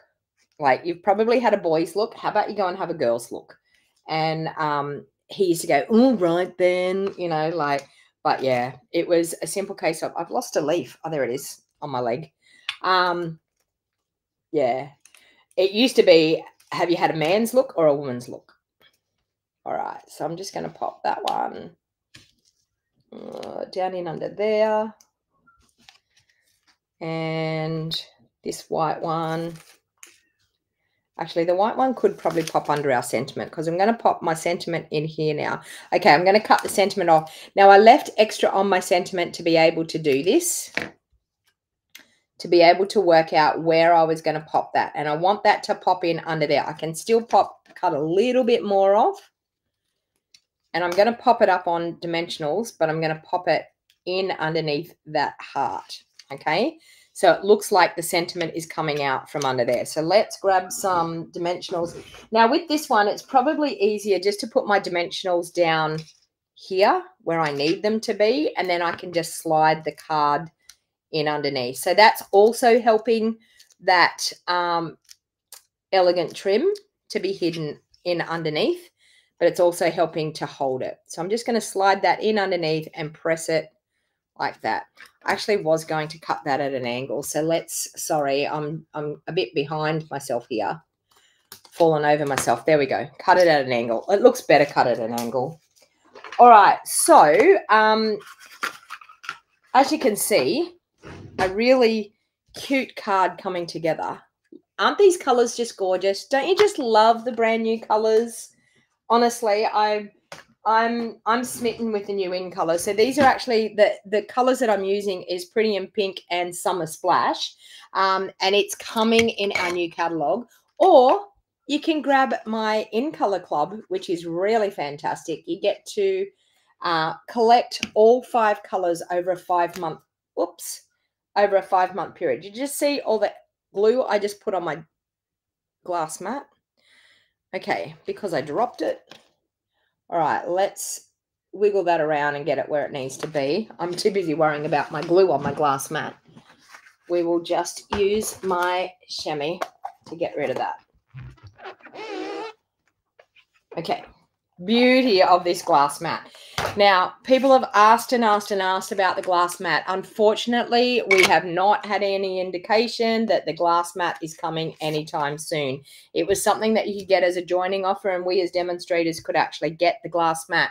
Like you've probably had a boy's look. How about you go and have a girl's look? And um, he used to go, all right then, you know, like, but yeah, it was a simple case of I've lost a leaf. Oh, there it is on my leg. Um, yeah, it used to be, have you had a man's look or a woman's look? All right, so I'm just going to pop that one uh, down in under there. And this white one Actually, the white one could probably pop under our sentiment because I'm going to pop my sentiment in here now. Okay, I'm going to cut the sentiment off. Now, I left extra on my sentiment to be able to do this, to be able to work out where I was going to pop that. And I want that to pop in under there. I can still pop, cut a little bit more off. And I'm going to pop it up on dimensionals, but I'm going to pop it in underneath that heart. Okay, so it looks like the sentiment is coming out from under there. So let's grab some dimensionals. Now with this one, it's probably easier just to put my dimensionals down here where I need them to be. And then I can just slide the card in underneath. So that's also helping that um, elegant trim to be hidden in underneath, but it's also helping to hold it. So I'm just going to slide that in underneath and press it like that. I actually was going to cut that at an angle. So let's, sorry, I'm, I'm a bit behind myself here. Fallen over myself. There we go. Cut it at an angle. It looks better cut at an angle. All right. So um, as you can see, a really cute card coming together. Aren't these colors just gorgeous? Don't you just love the brand new colors? Honestly, I I'm I'm smitten with the new in color. So these are actually the the colors that I'm using is Pretty in Pink and Summer Splash, um, and it's coming in our new catalog. Or you can grab my In Color Club, which is really fantastic. You get to uh, collect all five colors over a five month, Oops, over a five month period. Did you just see all the glue I just put on my glass mat. Okay, because I dropped it. All right, let's wiggle that around and get it where it needs to be. I'm too busy worrying about my glue on my glass mat. We will just use my chamois to get rid of that. Okay, beauty of this glass mat. Now, people have asked and asked and asked about the glass mat. Unfortunately, we have not had any indication that the glass mat is coming anytime soon. It was something that you could get as a joining offer, and we as demonstrators could actually get the glass mat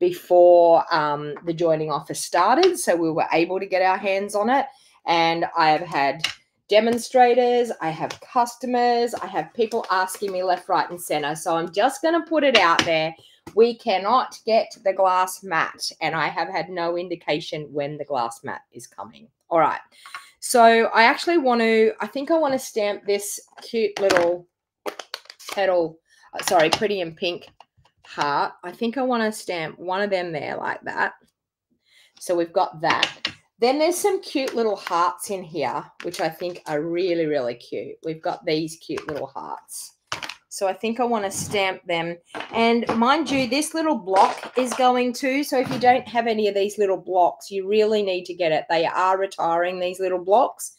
before um, the joining offer started. So we were able to get our hands on it. And I have had demonstrators, I have customers, I have people asking me left, right, and center. So I'm just going to put it out there. We cannot get the glass mat, and I have had no indication when the glass mat is coming. All right. So I actually want to, I think I want to stamp this cute little petal, uh, sorry, pretty in pink heart. I think I want to stamp one of them there like that. So we've got that. Then there's some cute little hearts in here, which I think are really, really cute. We've got these cute little hearts. So I think I want to stamp them. And mind you, this little block is going to. So if you don't have any of these little blocks, you really need to get it. They are retiring these little blocks,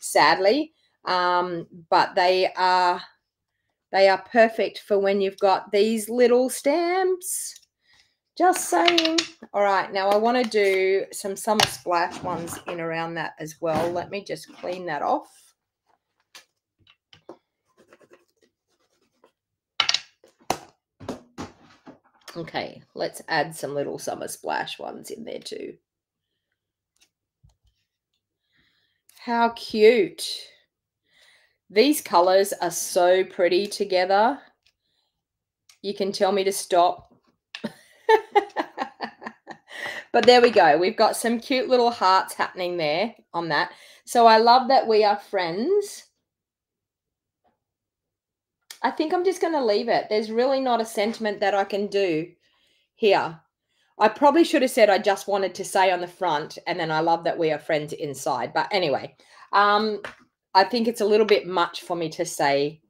sadly. Um, but they are they are perfect for when you've got these little stamps. Just saying. All right, now I want to do some summer splash ones in around that as well. Let me just clean that off. Okay, let's add some little summer splash ones in there too. How cute. These colors are so pretty together. You can tell me to stop but there we go. We've got some cute little hearts happening there on that. So I love that we are friends. I think I'm just going to leave it. There's really not a sentiment that I can do here. I probably should have said I just wanted to say on the front, and then I love that we are friends inside. But anyway, um, I think it's a little bit much for me to say.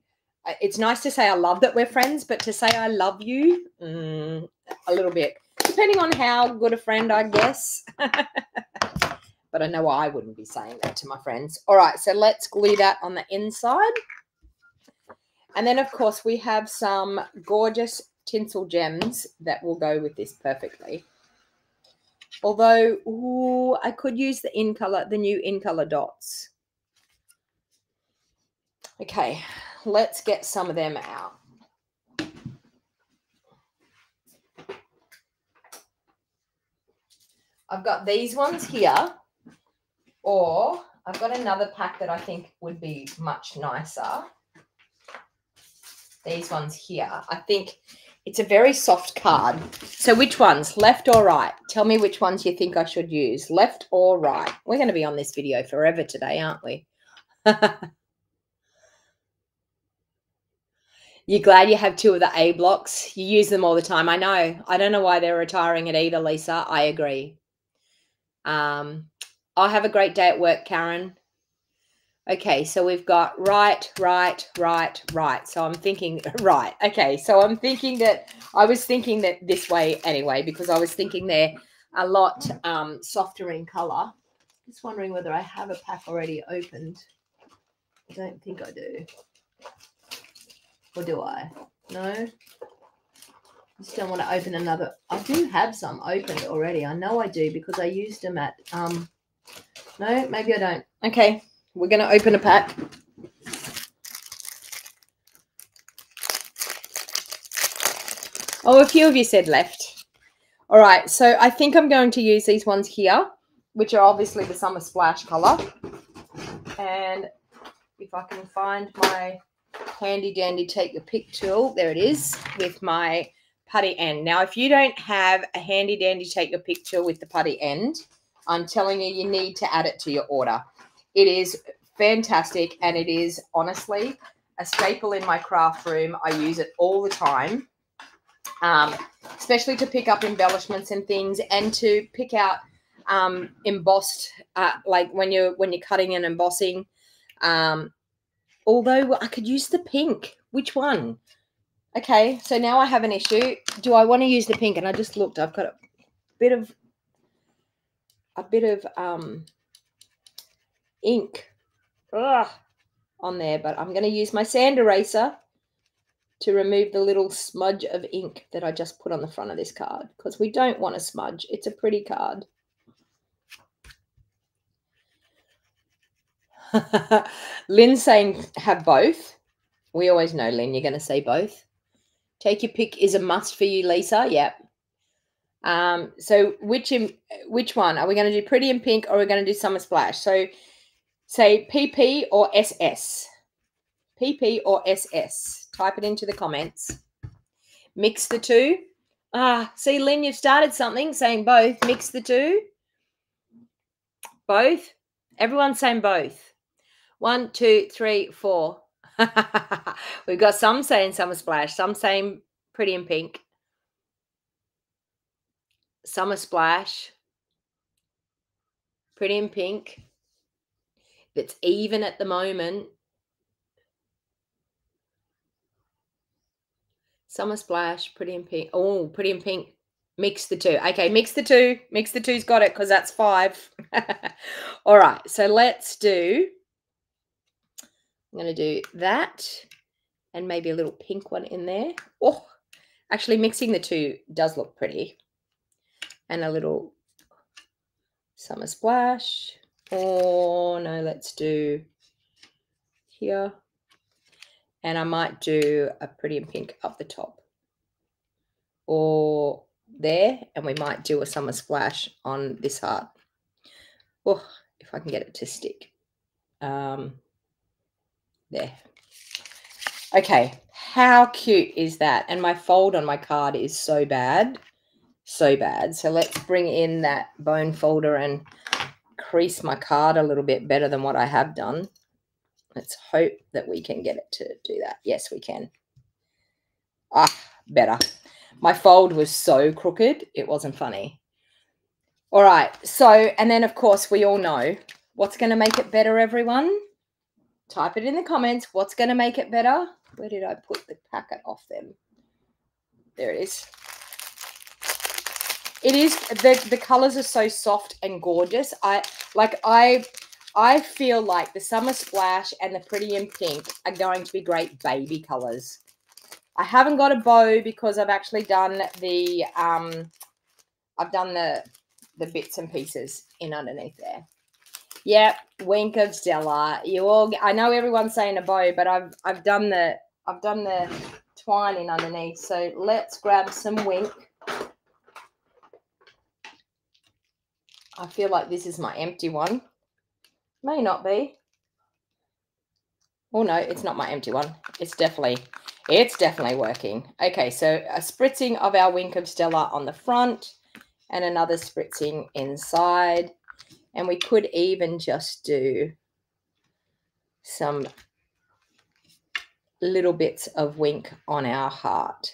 It's nice to say I love that we're friends, but to say I love you, mm, a little bit depending on how good a friend, I guess. but I know I wouldn't be saying that to my friends. All right, so let's glue that on the inside. And then, of course, we have some gorgeous tinsel gems that will go with this perfectly. Although, ooh, I could use the in color, the new in color dots. Okay, let's get some of them out. I've got these ones here, or I've got another pack that I think would be much nicer. These ones here. I think it's a very soft card. So which ones, left or right? Tell me which ones you think I should use, left or right. We're going to be on this video forever today, aren't we? You're glad you have two of the A blocks. You use them all the time. I know. I don't know why they're retiring it either, Lisa. I agree. Um, I have a great day at work, Karen. Okay, so we've got right, right, right, right. So I'm thinking, right. Okay, so I'm thinking that I was thinking that this way anyway, because I was thinking they're a lot um, softer in color. Just wondering whether I have a pack already opened. I don't think I do. Or do I? No? I just don't want to open another. I do have some opened already. I know I do because I used them at, um, no, maybe I don't. Okay, we're going to open a pack. Oh, a few of you said left. All right, so I think I'm going to use these ones here, which are obviously the Summer Splash color. And if I can find my handy dandy take your pick tool, there it is, with my putty end. Now, if you don't have a handy dandy take your pick tool with the putty end, I'm telling you, you need to add it to your order. It is fantastic and it is honestly a staple in my craft room. I use it all the time, um, especially to pick up embellishments and things, and to pick out um, embossed, uh, like when you're when you're cutting and embossing. Um, although I could use the pink. Which one? Okay, so now I have an issue. Do I want to use the pink? And I just looked. I've got a bit of a bit of um, ink ugh, on there, but I'm going to use my sand eraser to remove the little smudge of ink that I just put on the front of this card because we don't want a smudge. It's a pretty card. Lynn saying have both. We always know, Lynn, you're going to say both. Take your pick is a must for you, Lisa. Yep. Um, so which which one are we going to do? Pretty in pink, or are we going to do summer splash? So say PP or SS. PP or SS. Type it into the comments. Mix the two. Ah, see, Lynn, you've started something saying both. Mix the two. Both. Everyone's saying both. One, two, three, four. We've got some saying summer splash, some saying pretty in pink. Summer Splash, Pretty in Pink, that's even at the moment. Summer Splash, Pretty in Pink. Oh, Pretty in Pink. Mix the two. Okay, mix the two. Mix the two's got it because that's five. All right, so let's do. I'm going to do that and maybe a little pink one in there. Oh, actually, mixing the two does look pretty and a little summer splash. Or no, let's do here. And I might do a pretty in pink up the top. Or there. And we might do a summer splash on this heart. Oh, if I can get it to stick. Um, there. Okay, how cute is that? And my fold on my card is so bad so bad. So let's bring in that bone folder and crease my card a little bit better than what I have done. Let's hope that we can get it to do that. Yes, we can. Ah, better. My fold was so crooked, it wasn't funny. All right, so, and then of course we all know what's going to make it better, everyone? Type it in the comments. What's going to make it better? Where did I put the packet off them? There it is. It is the the colors are so soft and gorgeous. I like I I feel like the summer splash and the pretty in pink are going to be great baby colors. I haven't got a bow because I've actually done the um I've done the the bits and pieces in underneath there. Yep, wink of Stella. You all I know everyone's saying a bow, but I've I've done the I've done the twine in underneath. So let's grab some wink. I feel like this is my empty one. May not be. Oh no, it's not my empty one. It's definitely, it's definitely working. Okay, so a spritzing of our Wink of Stella on the front and another spritzing inside. And we could even just do some little bits of wink on our heart.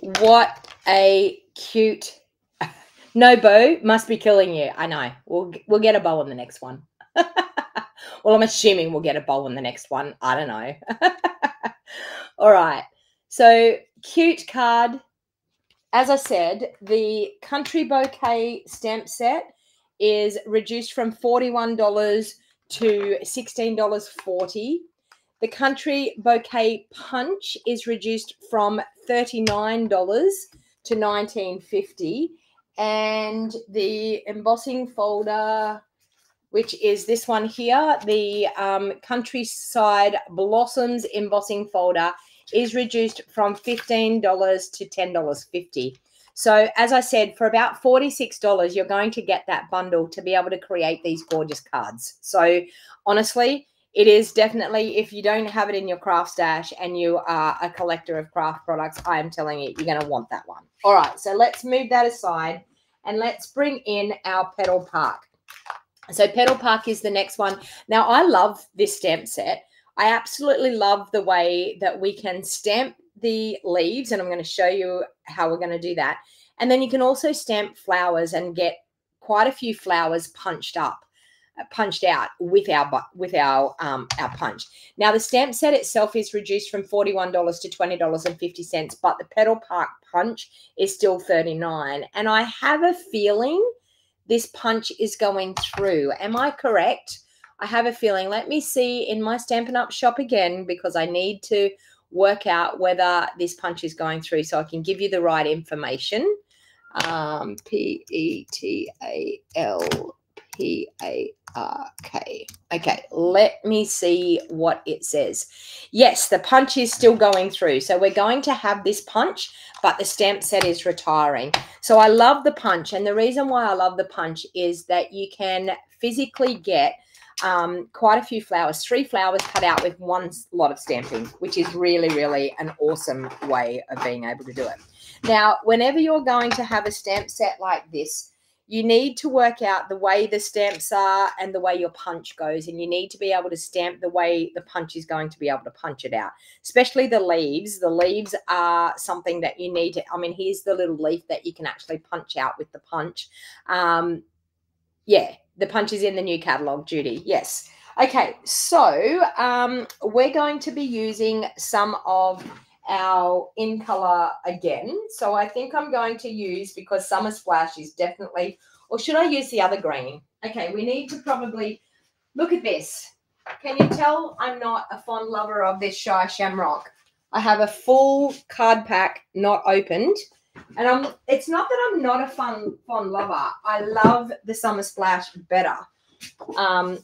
What a cute. No bow must be killing you. I know. We'll we'll get a bow on the next one. well, I'm assuming we'll get a bow on the next one. I don't know. All right. So cute card. As I said, the country bouquet stamp set is reduced from $41 to $16.40. The country bouquet punch is reduced from $39 to 1950 and the embossing folder which is this one here the um, countryside blossoms embossing folder is reduced from $15 to $10.50 so as i said for about $46 you're going to get that bundle to be able to create these gorgeous cards so honestly it is definitely if you don't have it in your craft stash and you are a collector of craft products i am telling you you're going to want that one all right so let's move that aside and let's bring in our petal park So Petal Park is the next one. Now I love this stamp set. I absolutely love the way that we can stamp the leaves and I'm going to show you how we're going to do that. And then you can also stamp flowers and get quite a few flowers punched up uh, punched out with our with our um, our punch. Now the stamp set itself is reduced from forty one dollars to twenty dollars and fifty cents, but the Petal Park punch is still thirty nine. And I have a feeling this punch is going through. Am I correct? I have a feeling. Let me see in my Stampin' Up shop again because I need to work out whether this punch is going through so I can give you the right information. Um, P E T A L P A R K. Okay, let me see what it says. Yes, the punch is still going through. So we're going to have this punch, but the stamp set is retiring. So I love the punch. And the reason why I love the punch is that you can physically get um, quite a few flowers, three flowers cut out with one lot of stamping, which is really, really an awesome way of being able to do it. Now, whenever you're going to have a stamp set like this, you need to work out the way the stamps are and the way your punch goes and you need to be able to stamp the way the punch is going to be able to punch it out especially the leaves. The leaves are something that you need to i mean here's the little leaf that you can actually punch out with the punch. Um yeah the punch is in the new catalog, Judy. Yes. Okay, so um, we're going to be using some of our in color again. So I think I'm going to use, because Summer Splash is definitely, or should I use the other green? Okay, we need to probably, look at this. Can you tell I'm not a fond lover of this Shy Shamrock? I have a full card pack not opened. And I'm it's not that I'm not a fun fun lover. I love the summer splash better. Um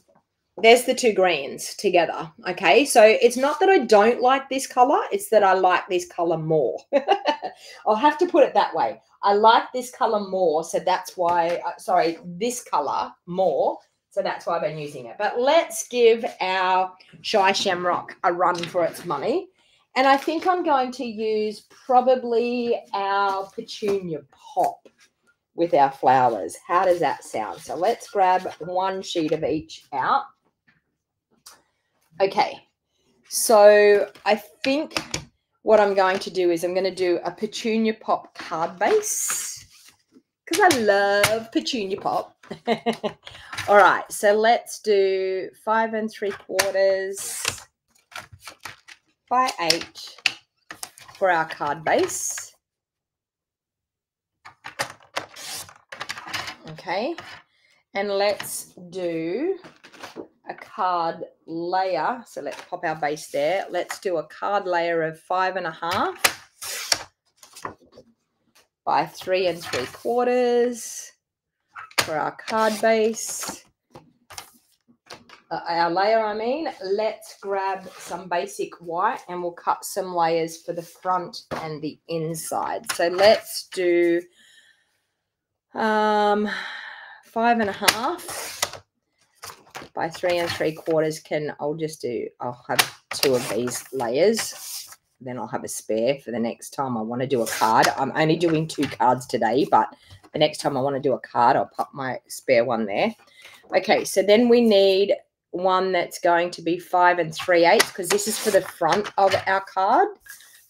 there's the two greens together. Okay. So it's not that I don't like this color, it's that I like this color more. I'll have to put it that way. I like this color more. So that's why, uh, sorry, this color more. So that's why I've been using it. But let's give our Shy Shamrock a run for its money. And I think I'm going to use probably our petunia pop with our flowers. How does that sound? So let's grab one sheet of each out. Okay, so I think what I'm going to do is I'm going to do a petunia pop card base because I love petunia pop. All right, so let's do five and three quarters by 8 for our card base. Okay, and let's do a card layer. So let's pop our base there. Let's do a card layer of five and a half by three and three quarters for our card base our layer, I mean, let's grab some basic white and we'll cut some layers for the front and the inside. So let's do um, five and a half by three and three quarters can, I'll just do, I'll have two of these layers. Then I'll have a spare for the next time I want to do a card. I'm only doing two cards today, but the next time I want to do a card, I'll pop my spare one there. Okay, so then we need one that's going to be five and three eighths because this is for the front of our card.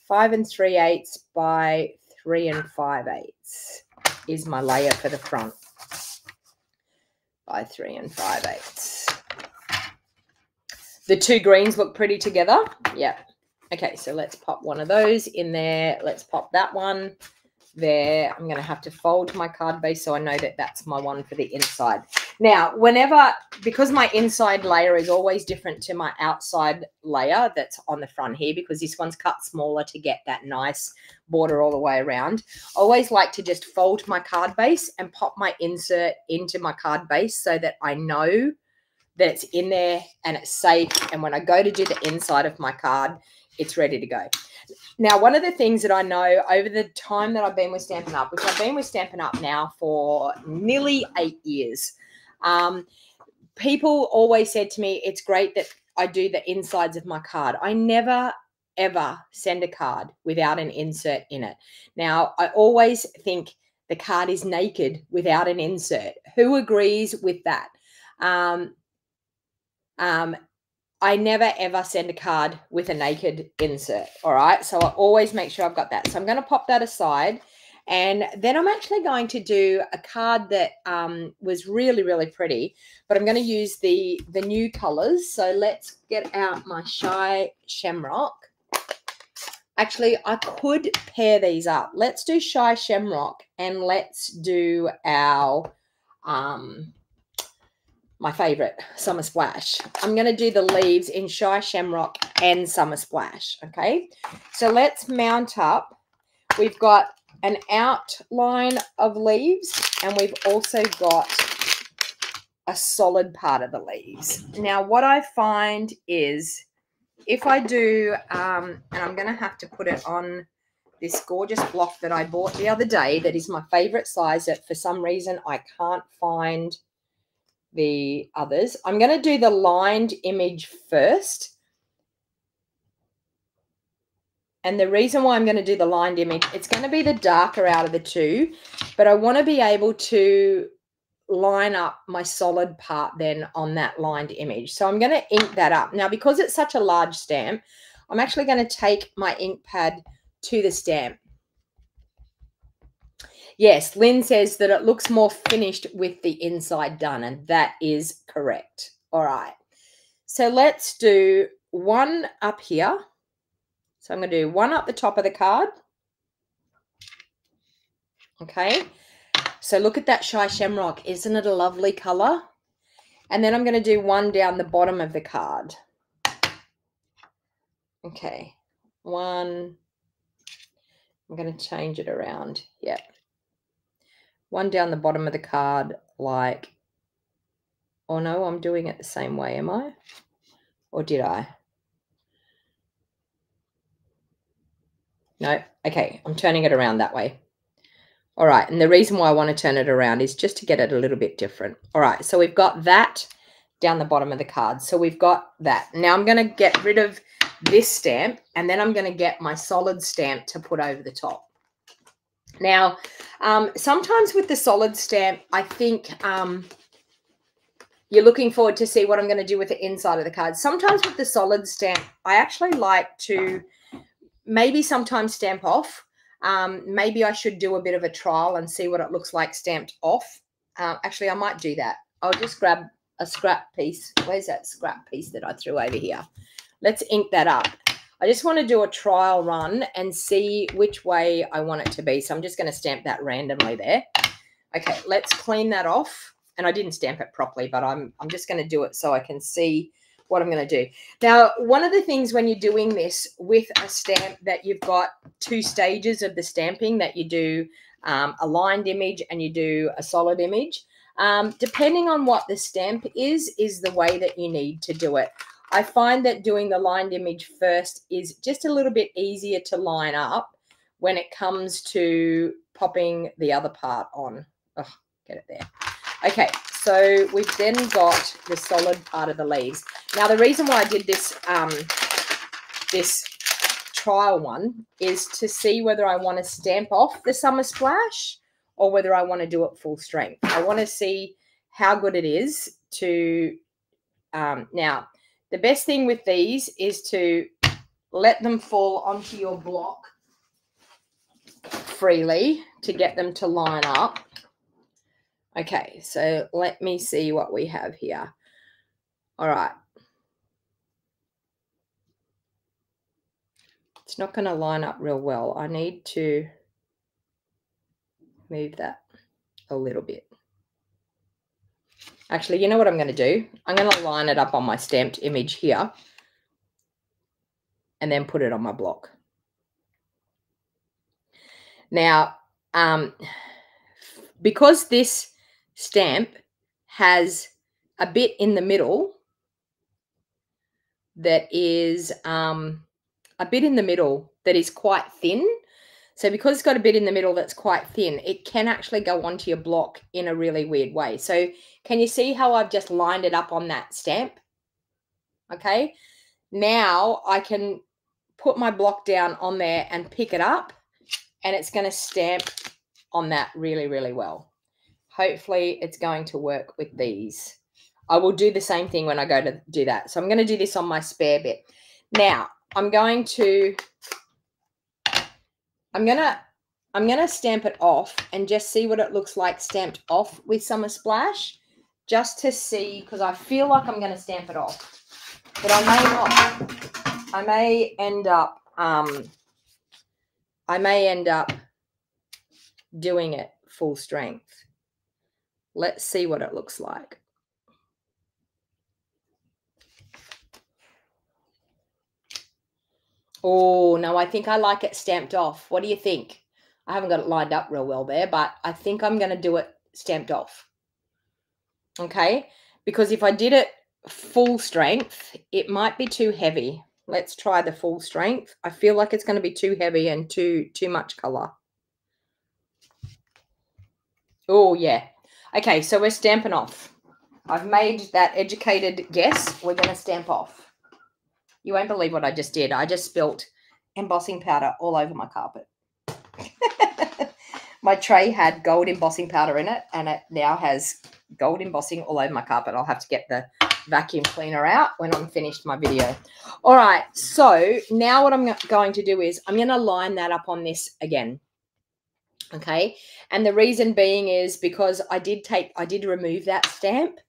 Five and three eighths by three and five eighths is my layer for the front by three and five eighths. The two greens look pretty together. Yep. Okay, so let's pop one of those in there. Let's pop that one there. I'm going to have to fold my card base so I know that that's my one for the inside. Now, whenever, because my inside layer is always different to my outside layer that's on the front here, because this one's cut smaller to get that nice border all the way around, I always like to just fold my card base and pop my insert into my card base so that I know that it's in there and it's safe. And when I go to do the inside of my card, it's ready to go. Now, one of the things that I know over the time that I've been with Stampin' Up, which I've been with Stampin' Up now for nearly eight years, um, people always said to me, it's great that I do the insides of my card. I never ever send a card without an insert in it. Now, I always think the card is naked without an insert. Who agrees with that? Um, um, I never ever send a card with a naked insert. All right. So I always make sure I've got that. So I'm going to pop that aside. And then I'm actually going to do a card that um, was really, really pretty, but I'm going to use the, the new colors. So let's get out my Shy Shamrock. Actually, I could pair these up. Let's do Shy Shamrock and let's do our um, my favorite, Summer Splash. I'm going to do the leaves in Shy Shamrock and Summer Splash. Okay, so let's mount up. We've got an outline of leaves and we've also got a solid part of the leaves. Now, what I find is if I do, um, and I'm going to have to put it on this gorgeous block that I bought the other day that is my favorite size that for some reason I can't find – the others. I'm going to do the lined image first. And the reason why I'm going to do the lined image, it's going to be the darker out of the two, but I want to be able to line up my solid part then on that lined image. So I'm going to ink that up. Now, because it's such a large stamp, I'm actually going to take my ink pad to the stamp. Yes, Lynn says that it looks more finished with the inside done, and that is correct. All right. So let's do one up here. So I'm going to do one up the top of the card. Okay. So look at that Shy Shamrock. Isn't it a lovely color? And then I'm going to do one down the bottom of the card. Okay. One. I'm going to change it around. Yep one down the bottom of the card like, oh no, I'm doing it the same way, am I? Or did I? No, okay, I'm turning it around that way. All right, and the reason why I want to turn it around is just to get it a little bit different. All right, so we've got that down the bottom of the card. So we've got that. Now I'm going to get rid of this stamp, and then I'm going to get my solid stamp to put over the top. Now, um, sometimes with the solid stamp, I think um, you're looking forward to see what I'm going to do with the inside of the card. Sometimes with the solid stamp, I actually like to maybe sometimes stamp off. Um, maybe I should do a bit of a trial and see what it looks like stamped off. Uh, actually, I might do that. I'll just grab a scrap piece. Where's that scrap piece that I threw over here? Let's ink that up. I just want to do a trial run and see which way I want it to be. So I'm just going to stamp that randomly there. Okay, let's clean that off. And I didn't stamp it properly, but I'm, I'm just going to do it so I can see what I'm going to do. Now, one of the things when you're doing this with a stamp that you've got two stages of the stamping that you do um, a lined image and you do a solid image. Um, depending on what the stamp is, is the way that you need to do it. I find that doing the lined image first is just a little bit easier to line up when it comes to popping the other part on. Oh, get it there. Okay, so we've then got the solid part of the leaves. Now, the reason why I did this, um, this trial one is to see whether I want to stamp off the summer splash or whether I want to do it full strength. I want to see how good it is to, um, now, the best thing with these is to let them fall onto your block freely to get them to line up. Okay, so let me see what we have here. All right. It's not going to line up real well. I need to move that a little bit. Actually, you know what I'm going to do? I'm going to line it up on my stamped image here and then put it on my block. Now, um, because this stamp has a bit in the middle that is um, a bit in the middle that is quite thin, so because it's got a bit in the middle that's quite thin, it can actually go onto your block in a really weird way. So can you see how I've just lined it up on that stamp? Okay. Now I can put my block down on there and pick it up and it's going to stamp on that really, really well. Hopefully it's going to work with these. I will do the same thing when I go to do that. So I'm going to do this on my spare bit. Now, I'm going to, I'm going to, I'm going to stamp it off and just see what it looks like stamped off with Summer Splash, just to see, because I feel like I'm going to stamp it off. But I may not. I may end up, um, I may end up doing it full strength. Let's see what it looks like. Oh, no, I think I like it stamped off. What do you think? I haven't got it lined up real well there, but I think I'm going to do it stamped off. Okay, because if I did it full strength, it might be too heavy. Let's try the full strength. I feel like it's going to be too heavy and too too much color. Oh, yeah. Okay, so we're stamping off. I've made that educated guess. We're going to stamp off. You won't believe what I just did. I just spilt embossing powder all over my carpet. my tray had gold embossing powder in it, and it now has gold embossing all over my carpet. I'll have to get the vacuum cleaner out when I'm finished my video. All right, so now what I'm going to do is I'm going to line that up on this again. Okay, and the reason being is because I did take, I did remove that stamp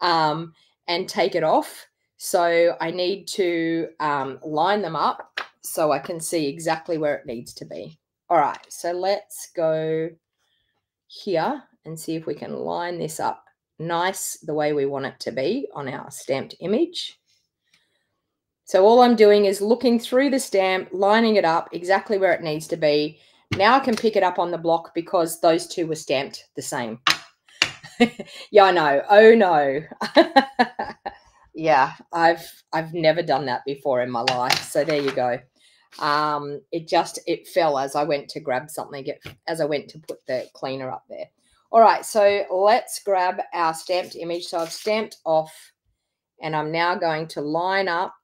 um, and take it off so I need to um, line them up so I can see exactly where it needs to be. All right, so let's go here and see if we can line this up nice the way we want it to be on our stamped image. So all I'm doing is looking through the stamp, lining it up exactly where it needs to be. Now I can pick it up on the block because those two were stamped the same. yeah, I know. Oh, no. yeah i've i've never done that before in my life so there you go um it just it fell as i went to grab something it, as i went to put the cleaner up there all right so let's grab our stamped image so i've stamped off and i'm now going to line up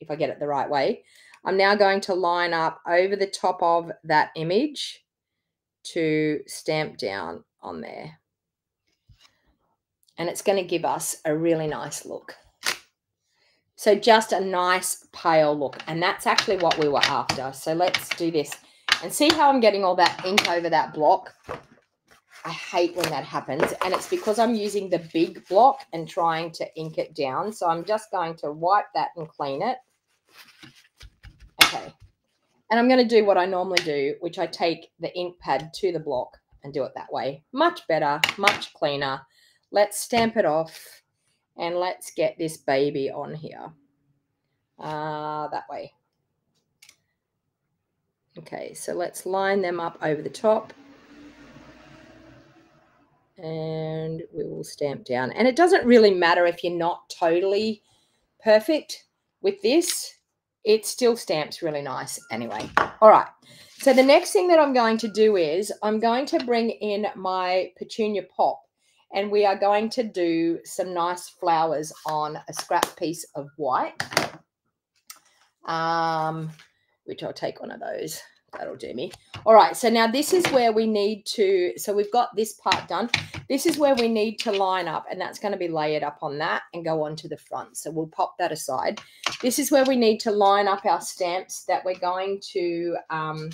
if i get it the right way i'm now going to line up over the top of that image to stamp down on there and it's going to give us a really nice look. So just a nice pale look. And that's actually what we were after. So let's do this and see how I'm getting all that ink over that block. I hate when that happens. And it's because I'm using the big block and trying to ink it down. So I'm just going to wipe that and clean it. And I'm going to do what I normally do, which I take the ink pad to the block and do it that way. Much better, much cleaner. Let's stamp it off and let's get this baby on here. Uh, that way. Okay, so let's line them up over the top. And we will stamp down. And it doesn't really matter if you're not totally perfect with this. It still stamps really nice anyway. All right. So the next thing that I'm going to do is I'm going to bring in my Petunia Pop and we are going to do some nice flowers on a scrap piece of white, um, which I'll take one of those. That'll do me. All right, so now this is where we need to, so we've got this part done. This is where we need to line up, and that's going to be layered up on that and go on to the front. So we'll pop that aside. This is where we need to line up our stamps that we're going to, um,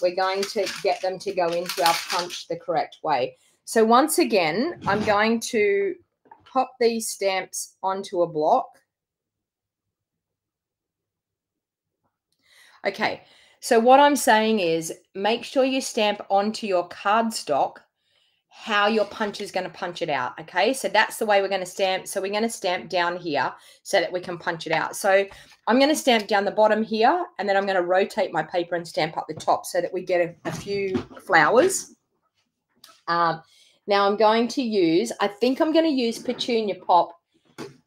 we're going to get them to go into our punch the correct way. So once again, I'm going to pop these stamps onto a block. Okay, so what I'm saying is make sure you stamp onto your cardstock how your punch is going to punch it out. Okay, so that's the way we're going to stamp. So we're going to stamp down here so that we can punch it out. So I'm going to stamp down the bottom here and then I'm going to rotate my paper and stamp up the top so that we get a, a few flowers. Um, now I'm going to use, I think I'm going to use Petunia Pop,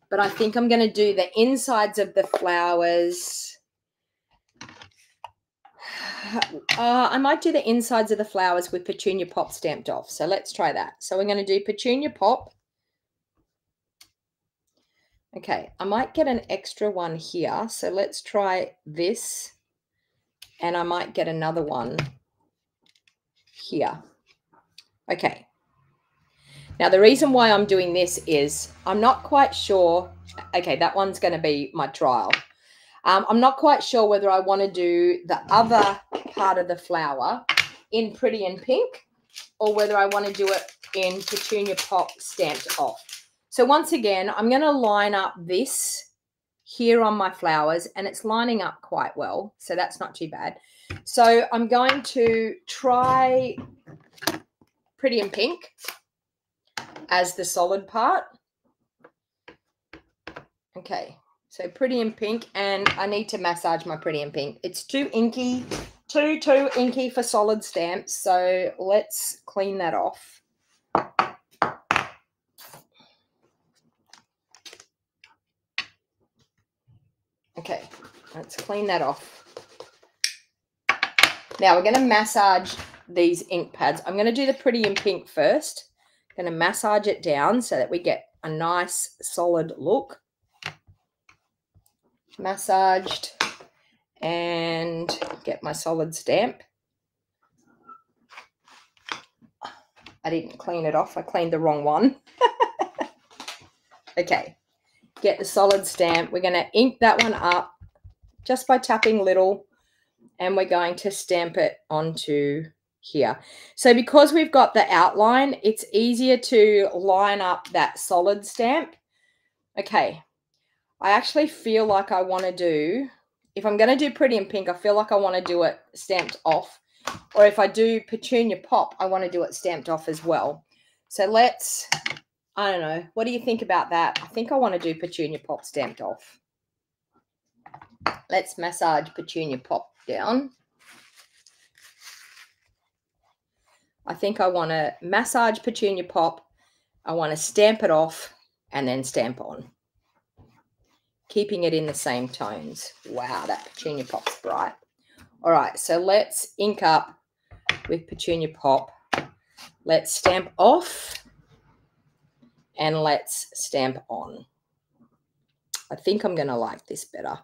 but I think I'm going to do the insides of the flowers. Uh, I might do the insides of the flowers with Petunia Pop stamped off. So let's try that. So we're going to do Petunia Pop. Okay, I might get an extra one here. So let's try this. And I might get another one here. Okay, Now, the reason why I'm doing this is I'm not quite sure. Okay, that one's going to be my trial. Um, I'm not quite sure whether I want to do the other part of the flower in Pretty in Pink or whether I want to do it in Petunia Pop stamped off. So once again, I'm going to line up this here on my flowers and it's lining up quite well. So that's not too bad. So I'm going to try Pretty in Pink as the solid part. Okay, so Pretty in Pink and I need to massage my Pretty in Pink. It's too inky, too, too inky for solid stamps. So let's clean that off. Okay, let's clean that off. Now we're going to massage these ink pads. I'm going to do the pretty in pink first. I'm going to massage it down so that we get a nice solid look. Massaged and get my solid stamp. I didn't clean it off. I cleaned the wrong one. okay get the solid stamp. We're going to ink that one up just by tapping little and we're going to stamp it onto here. So because we've got the outline, it's easier to line up that solid stamp. Okay, I actually feel like I want to do, if I'm going to do Pretty in Pink, I feel like I want to do it stamped off. Or if I do Petunia Pop, I want to do it stamped off as well. So let's I don't know. What do you think about that? I think I want to do Petunia Pop stamped off. Let's massage Petunia Pop down. I think I want to massage Petunia Pop. I want to stamp it off and then stamp on. Keeping it in the same tones. Wow, that Petunia Pop's bright. All right, so let's ink up with Petunia Pop. Let's stamp off and let's stamp on. I think I'm going to like this better.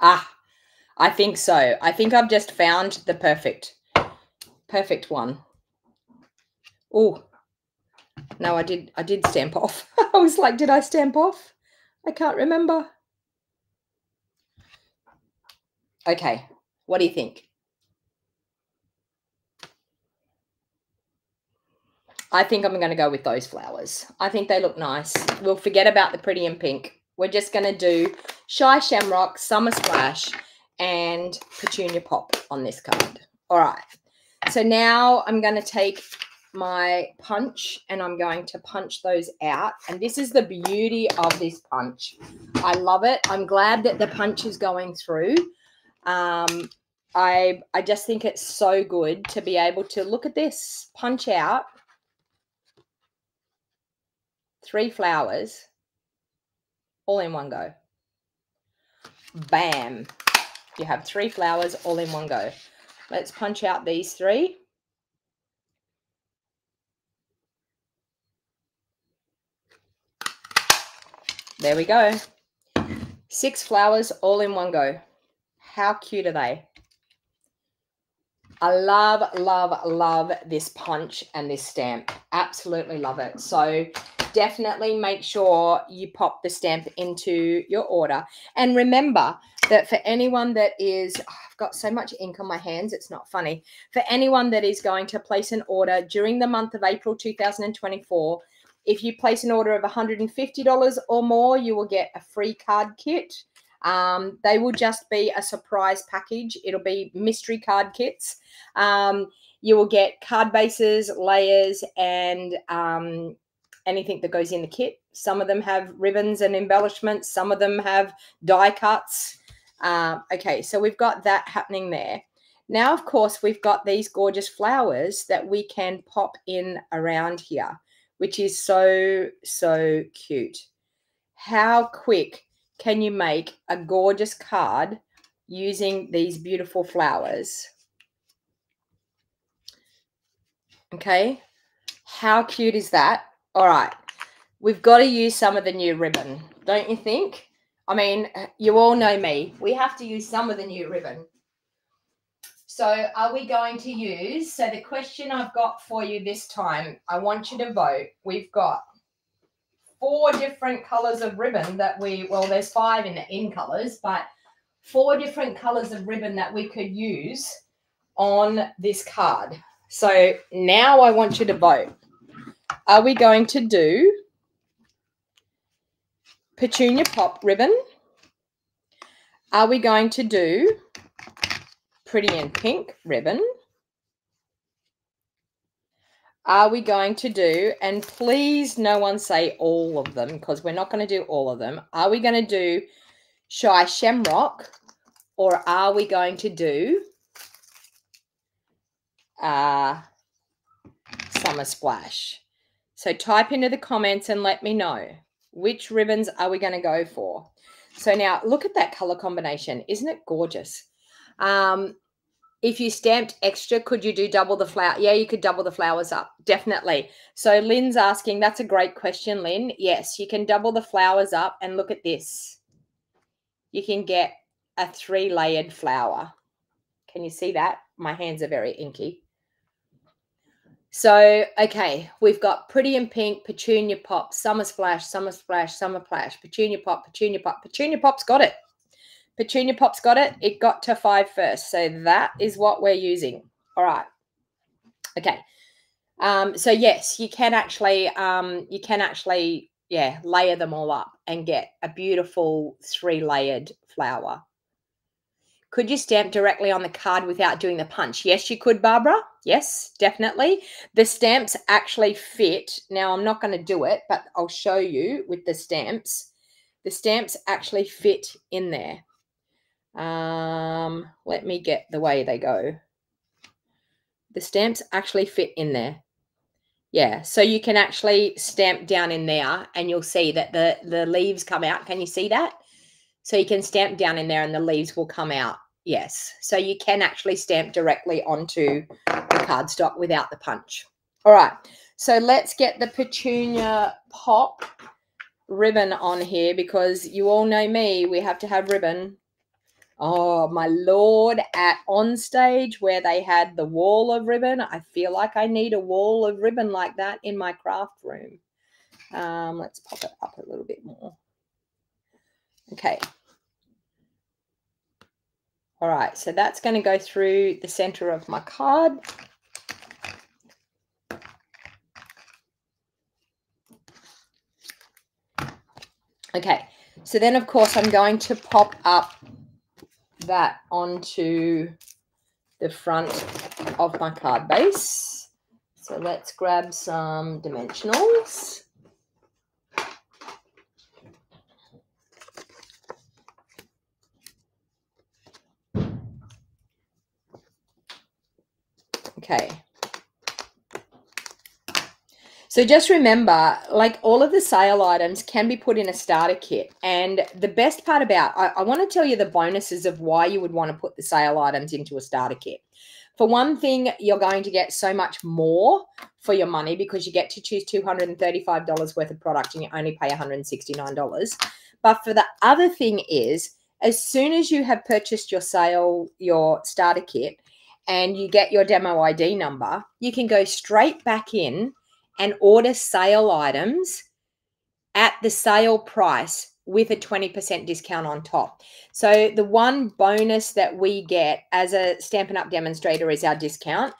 Ah, I think so. I think I've just found the perfect, perfect one. Oh, no, I did, I did stamp off. I was like, did I stamp off? I can't remember. Okay, what do you think? I think I'm going to go with those flowers. I think they look nice. We'll forget about the pretty in pink. We're just going to do Shy Shamrock, Summer Splash, and Petunia Pop on this card. All right. So now I'm going to take my punch and I'm going to punch those out. And this is the beauty of this punch. I love it. I'm glad that the punch is going through. Um, I, I just think it's so good to be able to look at this, punch out, three flowers all in one go. Bam. You have three flowers all in one go. Let's punch out these three. There we go. Six flowers all in one go. How cute are they? I love, love, love this punch and this stamp. Absolutely love it. So definitely make sure you pop the stamp into your order. And remember that for anyone that is, oh, I've got so much ink on my hands, it's not funny. For anyone that is going to place an order during the month of April 2024, if you place an order of $150 or more, you will get a free card kit. Um, they will just be a surprise package. It'll be mystery card kits. Um, you will get card bases, layers, and um, anything that goes in the kit. Some of them have ribbons and embellishments. Some of them have die cuts. Uh, okay, so we've got that happening there. Now, of course, we've got these gorgeous flowers that we can pop in around here, which is so, so cute. How quick can you make a gorgeous card using these beautiful flowers? Okay, how cute is that? All right. We've got to use some of the new ribbon, don't you think? I mean, you all know me. We have to use some of the new ribbon. So are we going to use, so the question I've got for you this time, I want you to vote. We've got four different colors of ribbon that we, well, there's five in the in colors, but four different colors of ribbon that we could use on this card. So now I want you to vote. Are we going to do Petunia Pop ribbon? Are we going to do Pretty in Pink ribbon? Are we going to do, and please no one say all of them because we're not going to do all of them. Are we going to do Shy Shamrock or are we going to do uh, Summer Splash? So type into the comments and let me know which ribbons are we going to go for. So now look at that color combination. Isn't it gorgeous? Um, if you stamped extra, could you do double the flower? Yeah, you could double the flowers up. Definitely. So Lynn's asking, that's a great question, Lynn. Yes, you can double the flowers up and look at this. You can get a three layered flower. Can you see that? My hands are very inky. So, okay, we've got Pretty in Pink, Petunia Pop, Summer Splash, Summer Splash, Summer Splash, Petunia Pop, Petunia Pop. Petunia Pop's got it. Petunia Pop's got it. It got to five first. So that is what we're using. All right. Okay. Um, so yes, you can actually, um, you can actually, yeah, layer them all up and get a beautiful three layered flower. Could you stamp directly on the card without doing the punch? Yes, you could, Barbara. Yes, definitely. The stamps actually fit. Now, I'm not going to do it, but I'll show you with the stamps. The stamps actually fit in there. Um, let me get the way they go. The stamps actually fit in there. Yeah, so you can actually stamp down in there and you'll see that the, the leaves come out. Can you see that? So you can stamp down in there and the leaves will come out. Yes. So you can actually stamp directly onto the cardstock without the punch. All right. So let's get the Petunia Pop ribbon on here because you all know me. We have to have ribbon. Oh, my lord, at on stage where they had the wall of ribbon, I feel like I need a wall of ribbon like that in my craft room. Um, let's pop it up a little bit more. Okay. All right, so that's going to go through the center of my card. Okay, so then of course I'm going to pop up that onto the front of my card base. So let's grab some dimensionals. Okay. So just remember, like all of the sale items can be put in a starter kit. And the best part about, I, I want to tell you the bonuses of why you would want to put the sale items into a starter kit. For one thing, you're going to get so much more for your money because you get to choose $235 worth of product and you only pay $169. But for the other thing is, as soon as you have purchased your sale, your starter kit, and you get your demo ID number, you can go straight back in and order sale items at the sale price with a 20% discount on top. So the one bonus that we get as a Stampin' Up demonstrator is our discount.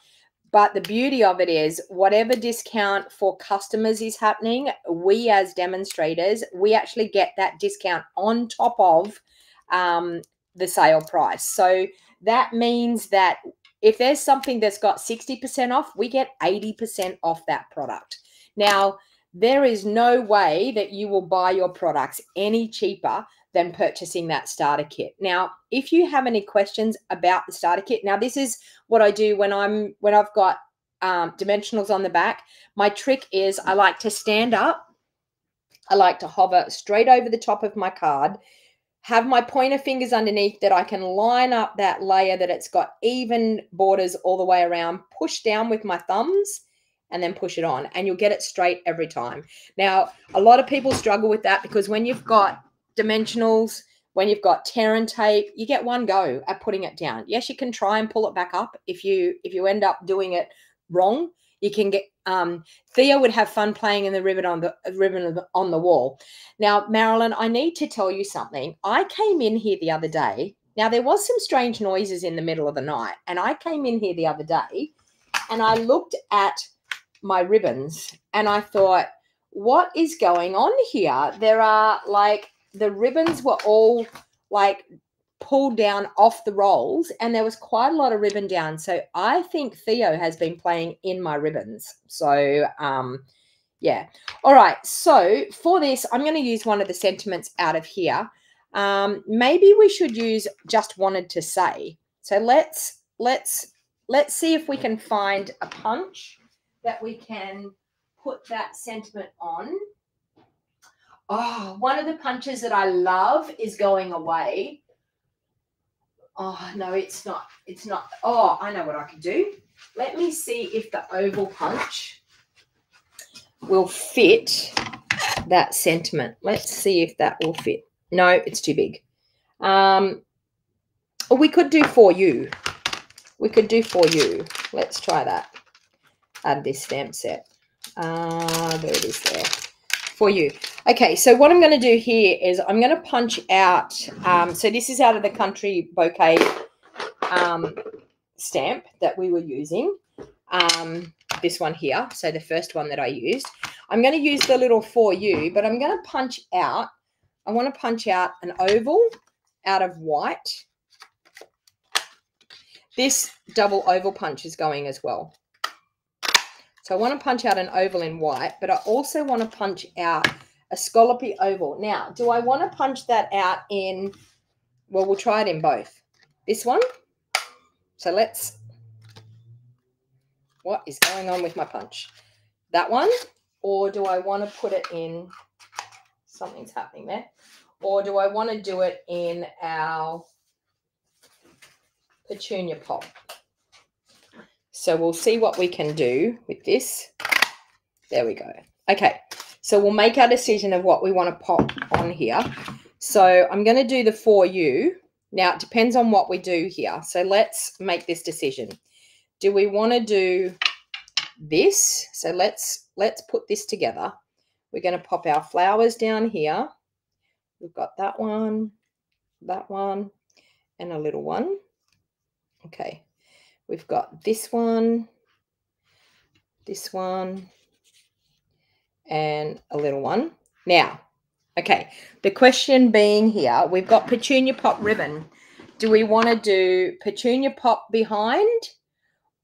But the beauty of it is whatever discount for customers is happening, we as demonstrators, we actually get that discount on top of um, the sale price. So that means that if there's something that's got 60% off, we get 80% off that product. Now, there is no way that you will buy your products any cheaper than purchasing that starter kit. Now, if you have any questions about the starter kit, now this is what I do when I'm when I've got um, dimensionals on the back. My trick is I like to stand up. I like to hover straight over the top of my card have my pointer fingers underneath that I can line up that layer that it's got even borders all the way around, push down with my thumbs and then push it on and you'll get it straight every time. Now, a lot of people struggle with that because when you've got dimensionals when you've got tear and tape, you get one go at putting it down. Yes, you can try and pull it back up. If you if you end up doing it wrong, you can get um, Theo would have fun playing in the ribbon on the ribbon on the wall. Now, Marilyn, I need to tell you something. I came in here the other day. Now there was some strange noises in the middle of the night, and I came in here the other day, and I looked at my ribbons, and I thought, what is going on here? There are like the ribbons were all like pulled down off the rolls and there was quite a lot of ribbon down. So i think theo has been playing in my ribbons. So um yeah. All right. So for this i'm going to use one of the sentiments out of here. Um maybe we should use just wanted to say. So let's let's let's see if we can find a punch that we can put that sentiment on. Oh one of the punches that i love is going away Oh, no, it's not. It's not. Oh, I know what I can do. Let me see if the oval punch will fit that sentiment. Let's see if that will fit. No, it's too big. Um, we could do for you. We could do for you. Let's try that. Add this stamp set. Uh, there it is there. For you. Okay, so what I'm going to do here is I'm going to punch out, um, so this is out of the country bouquet um, stamp that we were using, um, this one here, so the first one that I used. I'm going to use the little for you, but I'm going to punch out, I want to punch out an oval out of white. This double oval punch is going as well. So I want to punch out an oval in white, but I also want to punch out a scallopy oval. Now, do I want to punch that out in, well, we'll try it in both. This one. So let's, what is going on with my punch? That one, or do I want to put it in, something's happening there, or do I want to do it in our petunia pop? So we'll see what we can do with this. There we go. Okay, so we'll make our decision of what we want to pop on here. So I'm going to do the for you. Now, it depends on what we do here. So let's make this decision. Do we want to do this? So let's let's put this together. We're going to pop our flowers down here. We've got that one, that one, and a little one. Okay. We've got this one, this one, and a little one. Now, okay, the question being here, we've got petunia pop ribbon. Do we want to do petunia pop behind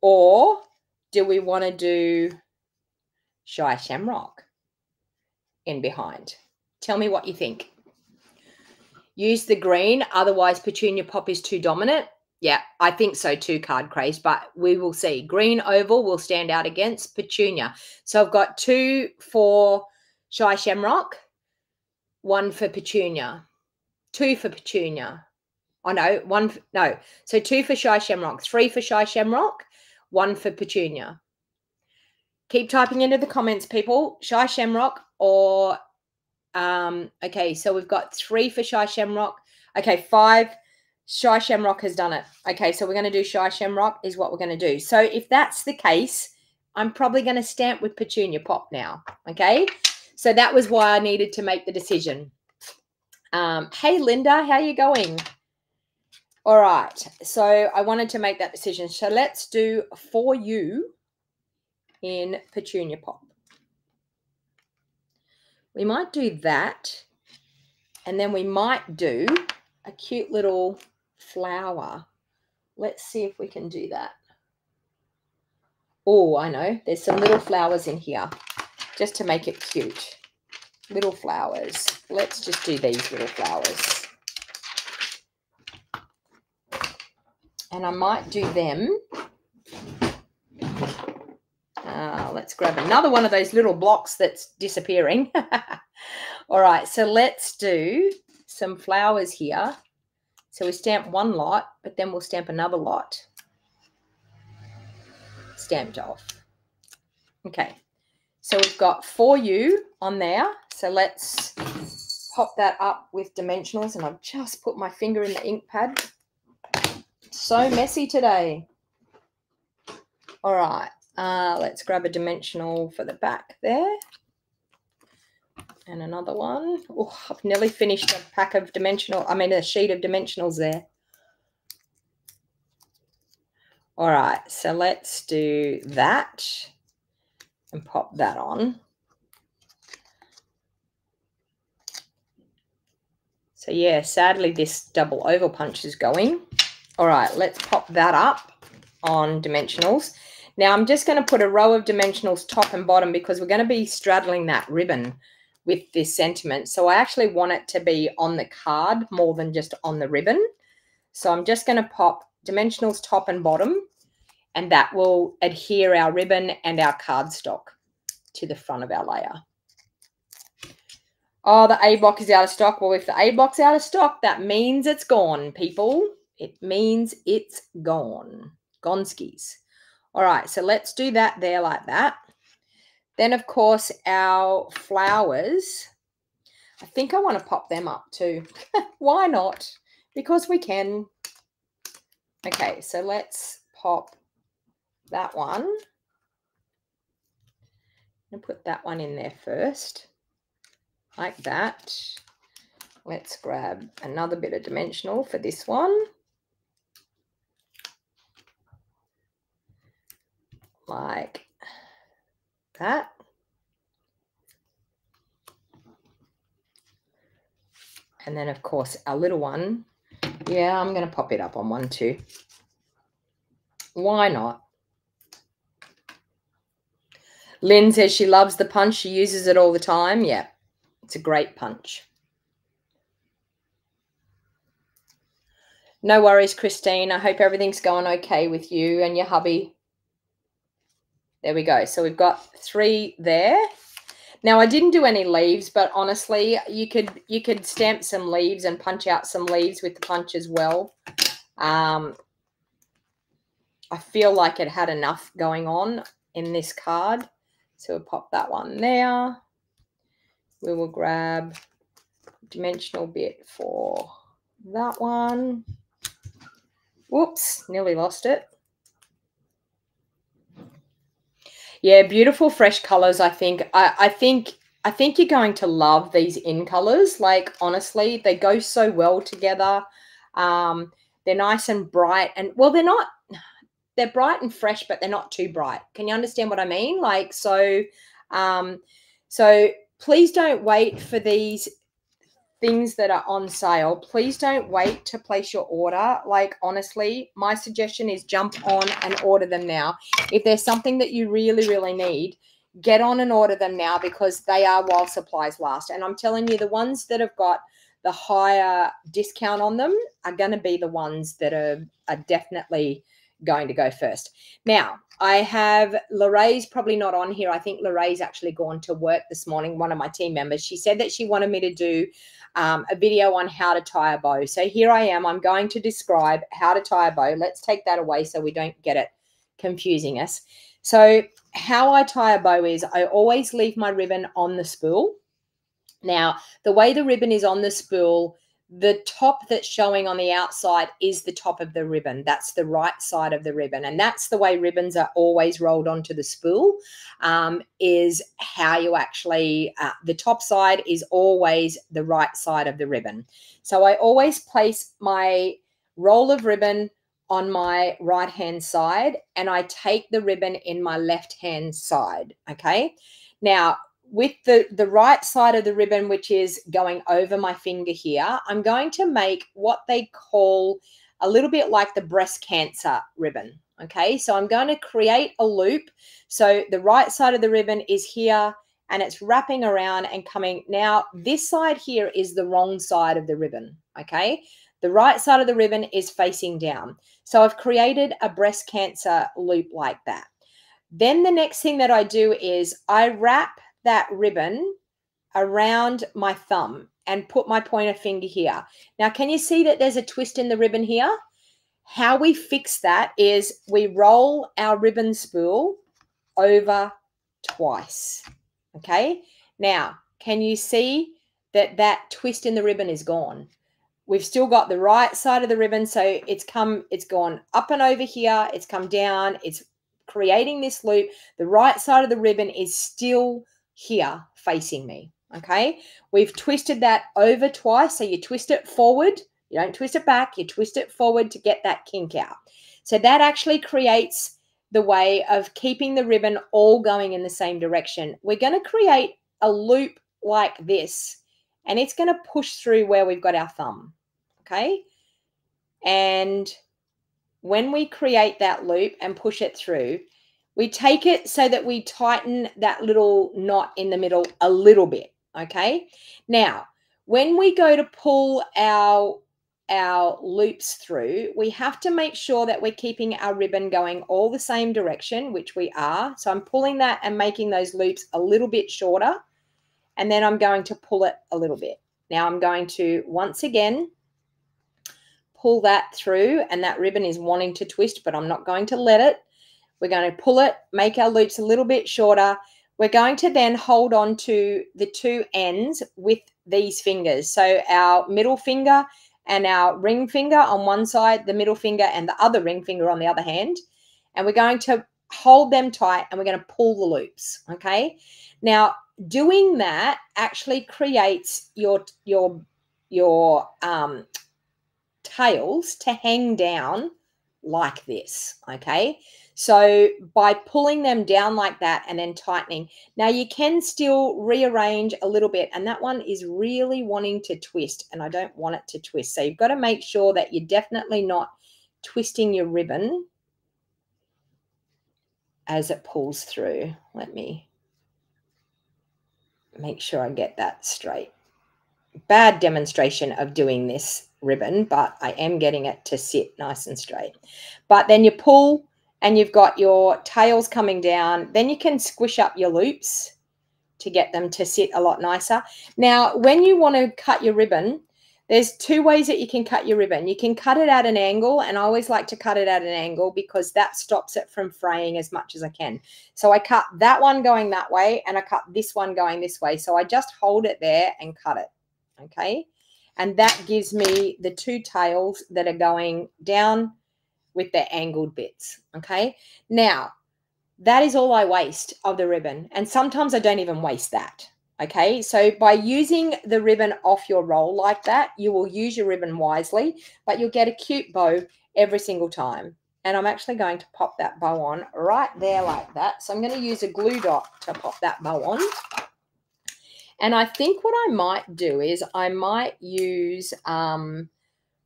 or do we want to do shy shamrock in behind? Tell me what you think. Use the green, otherwise petunia pop is too dominant. Yeah, I think so too, card craze, but we will see. Green oval will stand out against petunia. So I've got two for shy shamrock, one for petunia, two for petunia. Oh no, one no. So two for shy shamrock, three for shy shamrock, one for petunia. Keep typing into the comments, people. Shy shamrock or um okay, so we've got three for shy shamrock. Okay, five Shy Shamrock has done it. Okay, so we're going to do Shy Shamrock is what we're going to do. So if that's the case, I'm probably going to stamp with Petunia Pop now. Okay, so that was why I needed to make the decision. Um, hey, Linda, how are you going? All right, so I wanted to make that decision. So let's do for you in Petunia Pop. We might do that, and then we might do a cute little flower. Let's see if we can do that. Oh, I know. There's some little flowers in here just to make it cute. Little flowers. Let's just do these little flowers. And I might do them. Uh, let's grab another one of those little blocks that's disappearing. All right, so let's do some flowers here so we stamp one lot, but then we'll stamp another lot. Stamped off. Okay. So we've got for you on there. So let's pop that up with dimensionals and I've just put my finger in the ink pad. So messy today. All right, uh, let's grab a dimensional for the back there. And another one. Oh, I've nearly finished a pack of dimensional, I mean a sheet of dimensionals there. All right, so let's do that and pop that on. So yeah, sadly this double oval punch is going. All right, let's pop that up on dimensionals. Now I'm just going to put a row of dimensionals top and bottom because we're going to be straddling that ribbon with this sentiment. So I actually want it to be on the card more than just on the ribbon. So I'm just going to pop dimensionals top and bottom and that will adhere our ribbon and our cardstock to the front of our layer. Oh, the A block is out of stock. Well, if the A block's out of stock, that means it's gone, people. It means it's gone. Gonskis. All right, so let's do that there like that. Then, of course, our flowers. I think I want to pop them up too. Why not? Because we can. Okay, so let's pop that one. And put that one in there first, like that. Let's grab another bit of dimensional for this one. Like that. And then, of course, our little one. Yeah, I'm going to pop it up on one too. Why not? Lynn says she loves the punch. She uses it all the time. Yeah, it's a great punch. No worries, Christine. I hope everything's going okay with you and your hubby. There we go. So we've got three there. Now I didn't do any leaves, but honestly, you could you could stamp some leaves and punch out some leaves with the punch as well. Um, I feel like it had enough going on in this card. So we'll pop that one there. We will grab dimensional bit for that one. Whoops, nearly lost it. Yeah, beautiful fresh colors, I think. I, I think I think you're going to love these in colors. Like, honestly, they go so well together. Um, they're nice and bright. And, well, they're not they're bright and fresh, but they're not too bright. Can you understand what I mean? Like, so, um, so please don't wait for these things that are on sale. Please don't wait to place your order. Like, honestly, my suggestion is jump on and order them now. If there's something that you really, really need, get on and order them now because they are while supplies last. And I'm telling you, the ones that have got the higher discount on them are going to be the ones that are, are definitely going to go first. Now, I have Lorraine's probably not on here. I think Lorraine's actually gone to work this morning, one of my team members. She said that she wanted me to do um, a video on how to tie a bow. So here I am. I'm going to describe how to tie a bow. Let's take that away so we don't get it confusing us. So how I tie a bow is I always leave my ribbon on the spool. Now, the way the ribbon is on the spool, the top that's showing on the outside is the top of the ribbon. That's the right side of the ribbon. And that's the way ribbons are always rolled onto the spool, um, is how you actually, uh, the top side is always the right side of the ribbon. So I always place my roll of ribbon on my right hand side and I take the ribbon in my left hand side. Okay. Now, with the, the right side of the ribbon, which is going over my finger here, I'm going to make what they call a little bit like the breast cancer ribbon. Okay, so I'm going to create a loop. So the right side of the ribbon is here and it's wrapping around and coming. Now, this side here is the wrong side of the ribbon. Okay, the right side of the ribbon is facing down. So I've created a breast cancer loop like that. Then the next thing that I do is I wrap that ribbon around my thumb and put my pointer finger here. Now, can you see that there's a twist in the ribbon here? How we fix that is we roll our ribbon spool over twice. Okay. Now, can you see that that twist in the ribbon is gone. We've still got the right side of the ribbon. So it's come, it's gone up and over here. It's come down. It's creating this loop. The right side of the ribbon is still here facing me. Okay. We've twisted that over twice. So you twist it forward. You don't twist it back. You twist it forward to get that kink out. So that actually creates the way of keeping the ribbon all going in the same direction. We're going to create a loop like this and it's going to push through where we've got our thumb. Okay. And when we create that loop and push it through, we take it so that we tighten that little knot in the middle a little bit. Okay. Now, when we go to pull our our loops through, we have to make sure that we're keeping our ribbon going all the same direction, which we are. So I'm pulling that and making those loops a little bit shorter. And then I'm going to pull it a little bit. Now I'm going to once again pull that through and that ribbon is wanting to twist, but I'm not going to let it. We're going to pull it, make our loops a little bit shorter. We're going to then hold on to the two ends with these fingers. So our middle finger and our ring finger on one side, the middle finger, and the other ring finger on the other hand. And we're going to hold them tight and we're going to pull the loops. Okay. Now, doing that actually creates your your your um, tails to hang down like this. Okay. So by pulling them down like that and then tightening, now you can still rearrange a little bit. And that one is really wanting to twist and I don't want it to twist. So you've got to make sure that you're definitely not twisting your ribbon as it pulls through. Let me make sure I get that straight. Bad demonstration of doing this ribbon, but I am getting it to sit nice and straight. But then you pull and you've got your tails coming down. Then you can squish up your loops to get them to sit a lot nicer. Now, when you want to cut your ribbon, there's two ways that you can cut your ribbon. You can cut it at an angle, and I always like to cut it at an angle because that stops it from fraying as much as I can. So I cut that one going that way, and I cut this one going this way. So I just hold it there and cut it, okay? And that gives me the two tails that are going down with the angled bits. Okay. Now, that is all I waste of the ribbon. And sometimes I don't even waste that. Okay. So by using the ribbon off your roll like that, you will use your ribbon wisely, but you'll get a cute bow every single time. And I'm actually going to pop that bow on right there like that. So I'm going to use a glue dot to pop that bow on. And I think what I might do is I might use um,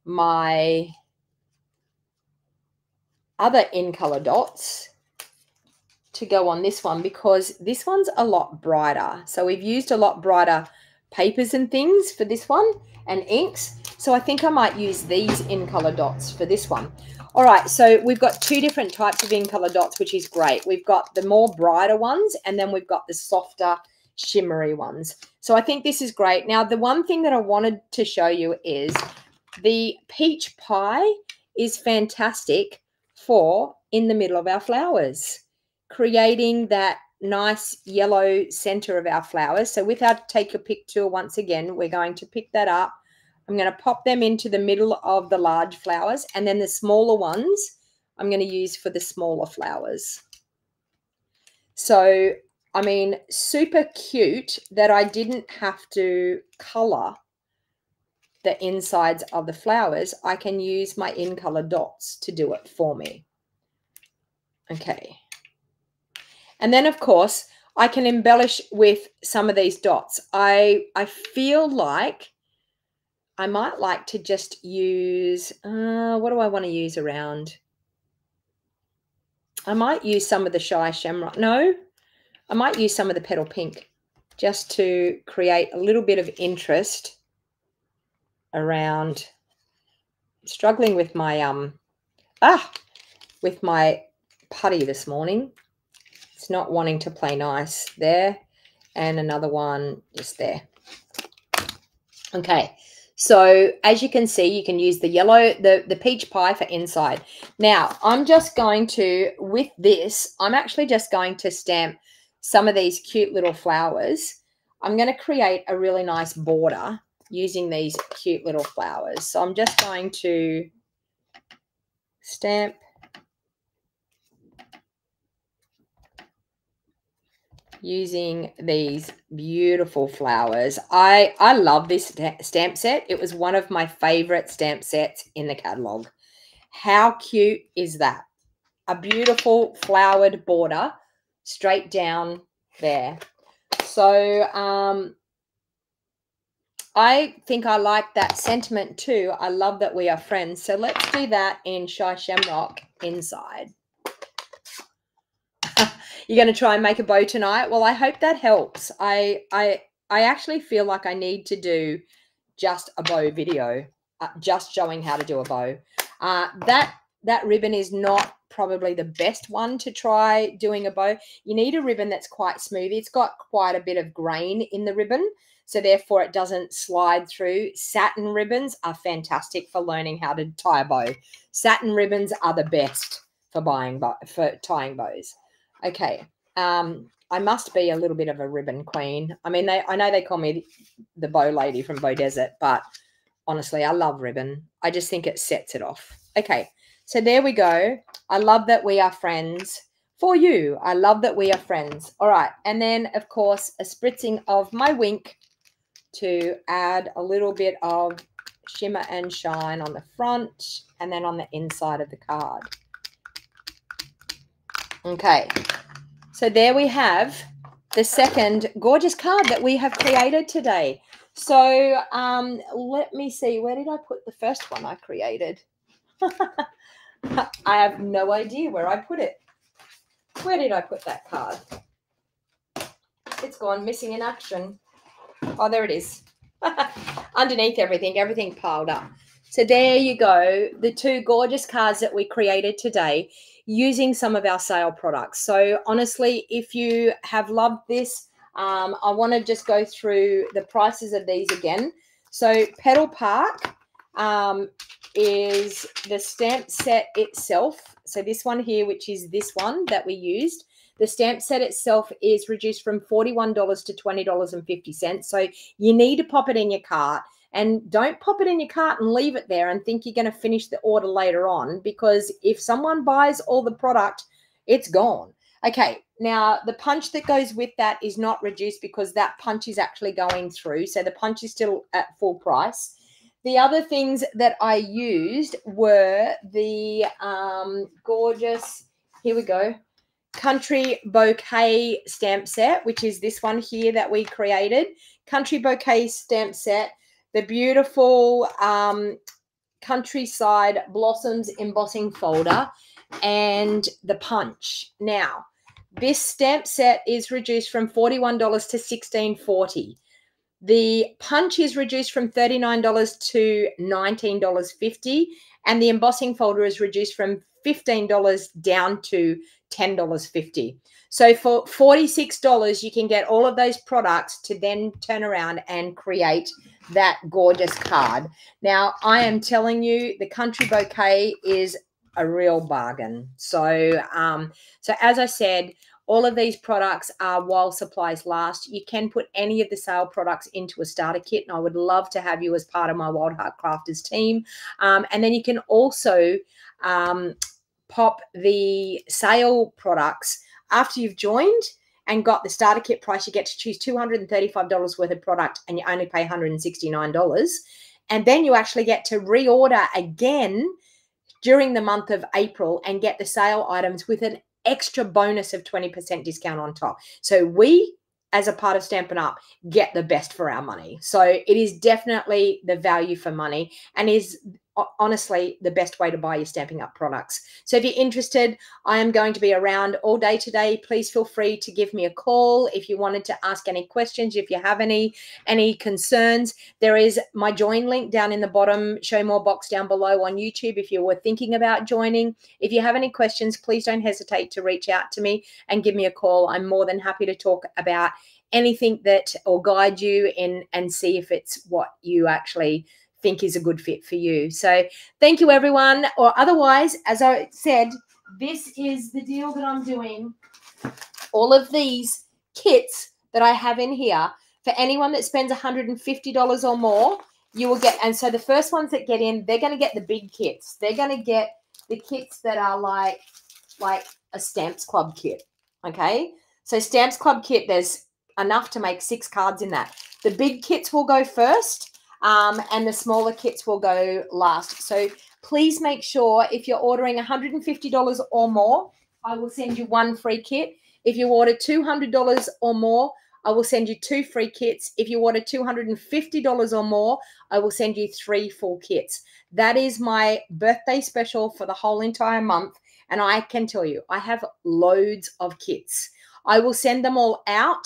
my other in color dots to go on this one because this one's a lot brighter. So we've used a lot brighter papers and things for this one and inks. So I think I might use these in color dots for this one. All right, so we've got two different types of in color dots, which is great. We've got the more brighter ones and then we've got the softer shimmery ones. So I think this is great. Now, the one thing that I wanted to show you is the peach pie is fantastic for in the middle of our flowers, creating that nice yellow center of our flowers. So with our take a pick tool, once again, we're going to pick that up. I'm going to pop them into the middle of the large flowers and then the smaller ones I'm going to use for the smaller flowers. So I mean, super cute that I didn't have to color the insides of the flowers. I can use my in color dots to do it for me. Okay. And then, of course, I can embellish with some of these dots. I, I feel like I might like to just use, uh, what do I want to use around? I might use some of the Shy Shamrock. No, I might use some of the petal pink just to create a little bit of interest around struggling with my um ah with my putty this morning. It's not wanting to play nice there. And another one just there. Okay. So as you can see, you can use the yellow, the, the peach pie for inside. Now, I'm just going to, with this, I'm actually just going to stamp some of these cute little flowers I'm going to create a really nice border using these cute little flowers. So I'm just going to stamp using these beautiful flowers. I I love this stamp set. It was one of my favorite stamp sets in the catalog. How cute is that? A beautiful flowered border straight down there. So um I think I like that sentiment too. I love that we are friends. So let's do that in Shy Shamrock inside. You're going to try and make a bow tonight. Well, I hope that helps. I I I actually feel like I need to do just a bow video, uh, just showing how to do a bow. Uh, that that ribbon is not probably the best one to try doing a bow. You need a ribbon that's quite smooth. It's got quite a bit of grain in the ribbon. So therefore it doesn't slide through. Satin ribbons are fantastic for learning how to tie a bow. Satin ribbons are the best for buying for tying bows. Okay. Um, I must be a little bit of a ribbon queen. I mean, they I know they call me the bow lady from Bow Desert, but honestly, I love ribbon. I just think it sets it off. Okay. So there we go. I love that we are friends for you. I love that we are friends. All right. And then, of course, a spritzing of my wink to add a little bit of shimmer and shine on the front and then on the inside of the card. Okay, so there we have the second gorgeous card that we have created today. So um, let me see, where did I put the first one I created? I have no idea where I put it. Where did I put that card? It's gone missing in action. Oh, there it is. Underneath everything, everything piled up. So there you go. The two gorgeous cards that we created today using some of our sale products. So honestly, if you have loved this, um, I want to just go through the prices of these again. So Petal Park um, is the stamp set itself. So this one here, which is this one that we used, the stamp set itself is reduced from $41 to $20.50. So you need to pop it in your cart and don't pop it in your cart and leave it there and think you're going to finish the order later on because if someone buys all the product, it's gone. Okay, now the punch that goes with that is not reduced because that punch is actually going through. So the punch is still at full price. The other things that I used were the um, gorgeous, here we go, Country Bouquet stamp set, which is this one here that we created. Country Bouquet stamp set, the beautiful um, Countryside Blossoms embossing folder, and the punch. Now, this stamp set is reduced from $41 to $16.40. The punch is reduced from $39 to $19.50, and the embossing folder is reduced from $15 down to $10.50. So for $46, you can get all of those products to then turn around and create that gorgeous card. Now, I am telling you, the Country Bouquet is a real bargain. So, um, so as I said, all of these products are while supplies last. You can put any of the sale products into a starter kit, and I would love to have you as part of my Wild Heart Crafters team. Um, and then you can also um, pop the sale products after you've joined and got the starter kit price. You get to choose $235 worth of product, and you only pay $169. And then you actually get to reorder again during the month of April and get the sale items with an extra bonus of 20% discount on top. So we as a part of Stampin' Up, get the best for our money. So it is definitely the value for money and is honestly the best way to buy your Stampin' Up products. So if you're interested, I am going to be around all day today. Please feel free to give me a call if you wanted to ask any questions, if you have any any concerns. There is my join link down in the bottom, show more box down below on YouTube if you were thinking about joining. If you have any questions, please don't hesitate to reach out to me and give me a call. I'm more than happy to talk about anything that or guide you in and see if it's what you actually think is a good fit for you. So thank you, everyone. Or otherwise, as I said, this is the deal that I'm doing. All of these kits that I have in here, For anyone that spends $150 or more, you will get, and so the first ones that get in, they're going to get the big kits. They're going to get the kits that are like, like a Stamps Club kit. Okay. So Stamps Club kit, there's enough to make six cards in that. The big kits will go first um, and the smaller kits will go last. So please make sure if you're ordering $150 or more, I will send you one free kit. If you order $200 or more, I will send you two free kits. If you order $250 or more, I will send you three full kits. That is my birthday special for the whole entire month. And I can tell you, I have loads of kits. I will send them all out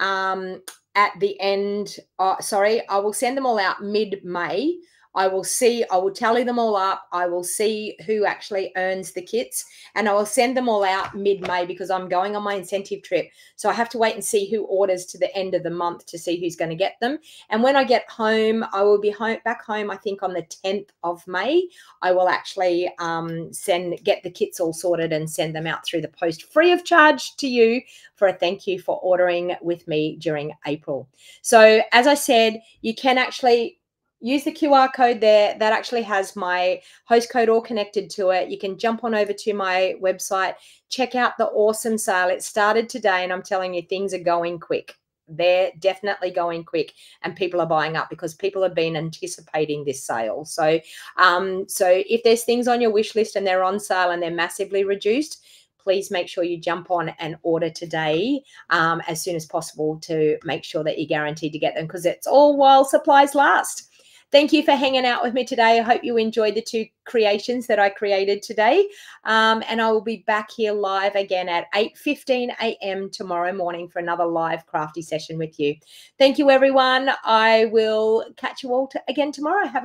um, at the end. Uh, sorry, I will send them all out mid May. I will see, I will tally them all up. I will see who actually earns the kits and I will send them all out mid May because I'm going on my incentive trip. So I have to wait and see who orders to the end of the month to see who's going to get them. And when I get home, I will be home back home, I think on the 10th of May. I will actually um, send, get the kits all sorted and send them out through the post free of charge to you for a thank you for ordering with me during April. So as I said, you can actually use the QR code there. That actually has my host code all connected to it. You can jump on over to my website, check out the awesome sale. It started today, and I'm telling you, things are going quick. They're definitely going quick, and people are buying up because people have been anticipating this sale. So, um, so if there's things on your wish list and they're on sale and they're massively reduced, please make sure you jump on and order today um, as soon as possible to make sure that you're guaranteed to get them because it's all while supplies last. Thank you for hanging out with me today. I hope you enjoyed the two creations that I created today. Um, and I will be back here live again at 8.15 a.m. tomorrow morning for another live crafty session with you. Thank you, everyone. I will catch you all again tomorrow. Have a